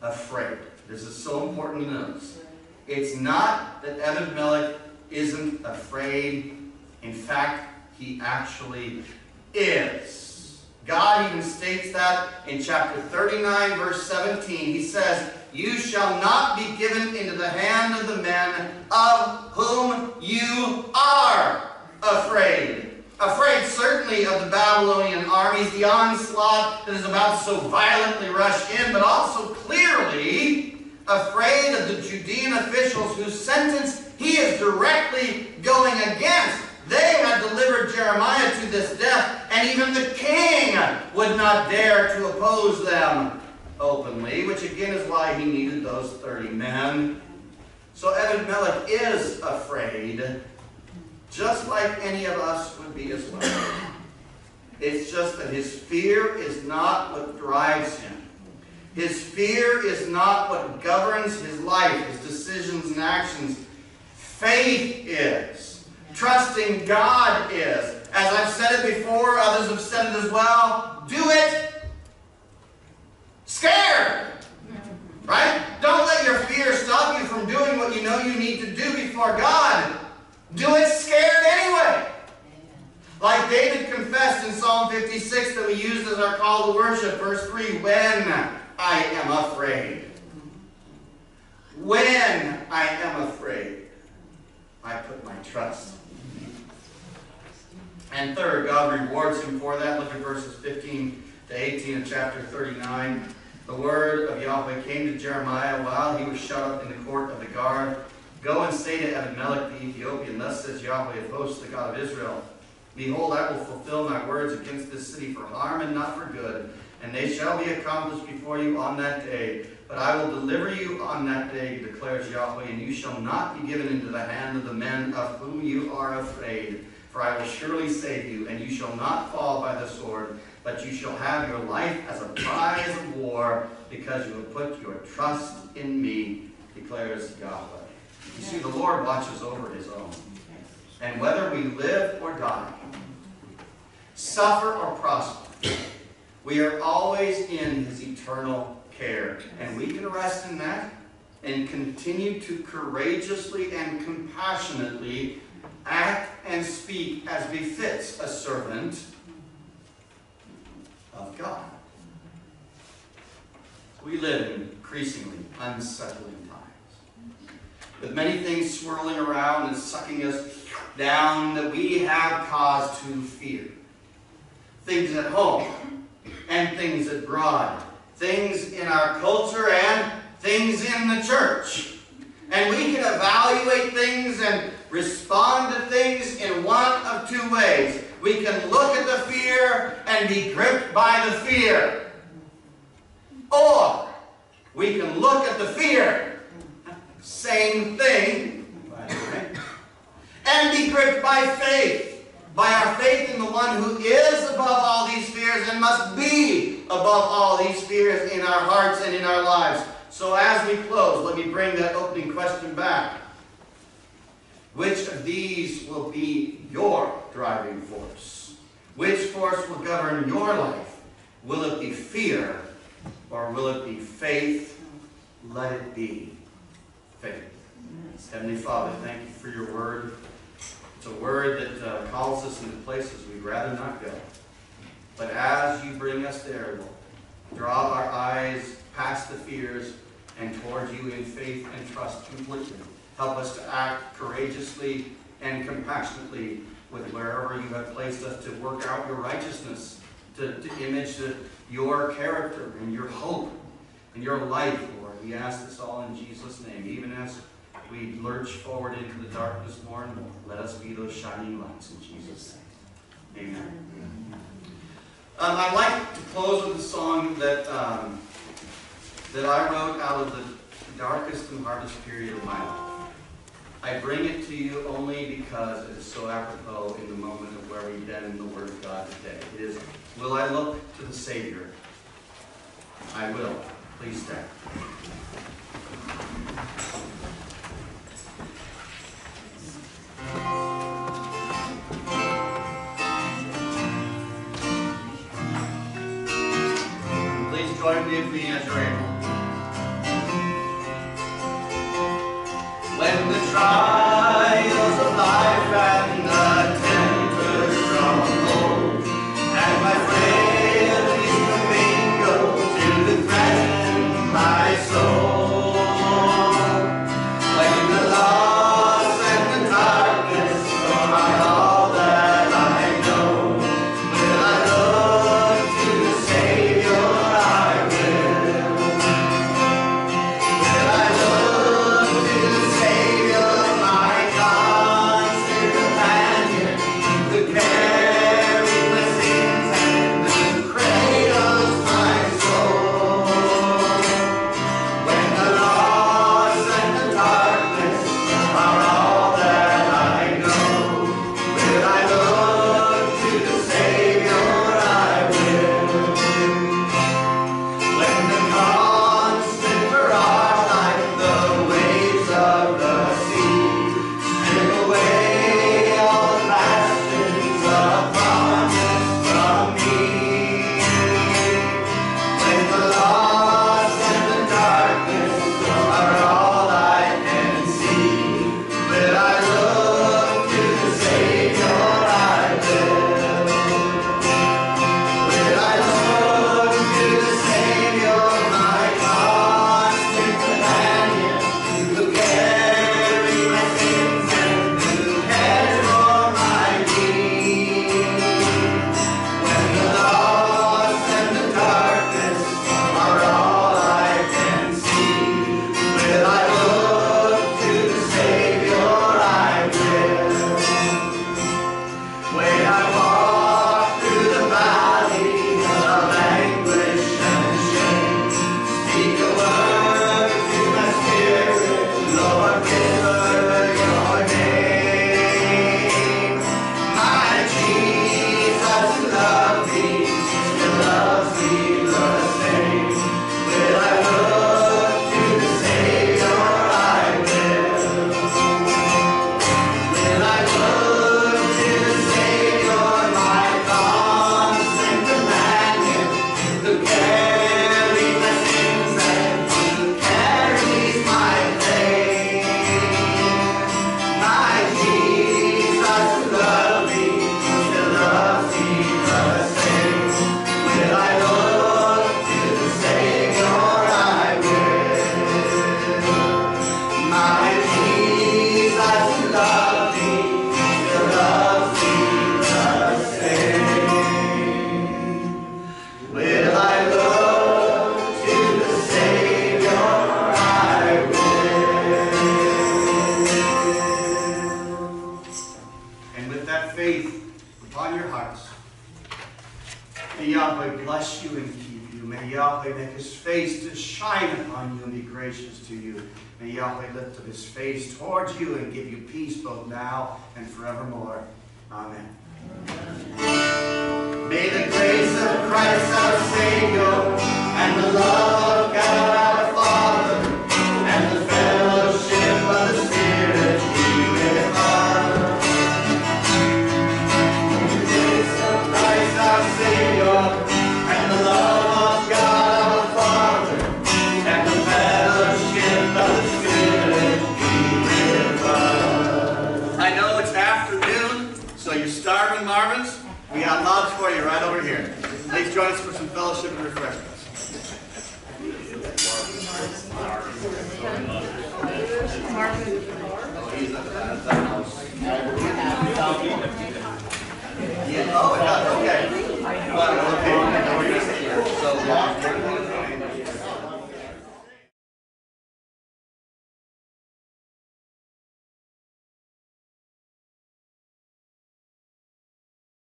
afraid. This is so important to notice. It's not that Ebed-Melech isn't afraid. In fact, he actually is. God even states that in chapter 39, verse 17. He says, You shall not be given into the hand of the men of whom you are afraid. Afraid certainly of the Babylonian armies, the onslaught that is about to so violently rush in, but also clearly afraid of the Judean officials whose sentence he is directly going against. They had delivered Jeremiah to this death, and even the king would not dare to oppose them openly, which again is why he needed those 30 men. So Ebed-Melech is afraid, just like any of us would be as well. It's just that his fear is not what drives him. His fear is not what governs his life, his decisions and actions. Faith is. Trusting God is. As I've said it before, others have said it as well. Do it scared. Right? Don't let your fear stop you from doing what you know you need to do before God. Do it scared anyway. Like David confessed in Psalm 56 that we used as our call to worship, verse 3 When I am afraid. When I am afraid, I put my trust. And third, God rewards him for that. Look at verses 15 to 18 of chapter 39. The word of Yahweh came to Jeremiah while he was shut up in the court of the guard. Go and say to Ebed-Melech the Ethiopian, Thus says Yahweh of hosts, the God of Israel, Behold, I will fulfill my words against this city for harm and not for good and they shall be accomplished before you on that day. But I will deliver you on that day, declares Yahweh, and you shall not be given into the hand of the men of whom you are afraid. For I will surely save you, and you shall not fall by the sword, but you shall have your life as a prize of war, because you have put your trust in me, declares Yahweh. You see, the Lord watches over his own. And whether we live or die, suffer or prosper, we are always in his eternal care. And we can rest in that and continue to courageously and compassionately act and speak as befits a servant of God. We live in increasingly unsettling times. With many things swirling around and sucking us down that we have cause to fear. Things at home, and things abroad, things in our culture and things in the church. And we can evaluate things and respond to things in one of two ways. We can look at the fear and be gripped by the fear. Or we can look at the fear, same thing, and be gripped by faith. By our faith in the one who is above all these fears and must be above all these fears in our hearts and in our lives. So as we close, let me bring that opening question back. Which of these will be your driving force? Which force will govern your life? Will it be fear or will it be faith? Let it be faith. Heavenly Father, thank you for your word. It's a word that uh, calls us into places we'd rather not go. But as you bring us there, Lord, draw our eyes past the fears and towards you in faith and trust completely. Help us to act courageously and compassionately with wherever you have placed us to work out your righteousness, to, to image the, your character and your hope and your life, Lord. We ask this all in Jesus' name, even as we lurch forward into the darkness more and more. Let us be those shining lights in Jesus' name. Amen. Um, I'd like to close with a song that um, that I wrote out of the darkest and hardest period of my life. I bring it to you only because it is so apropos in the moment of where we've been in the Word of God today. It is, Will I look to the Savior? I will. Please stand. Please join me if we enter in. When trials of life and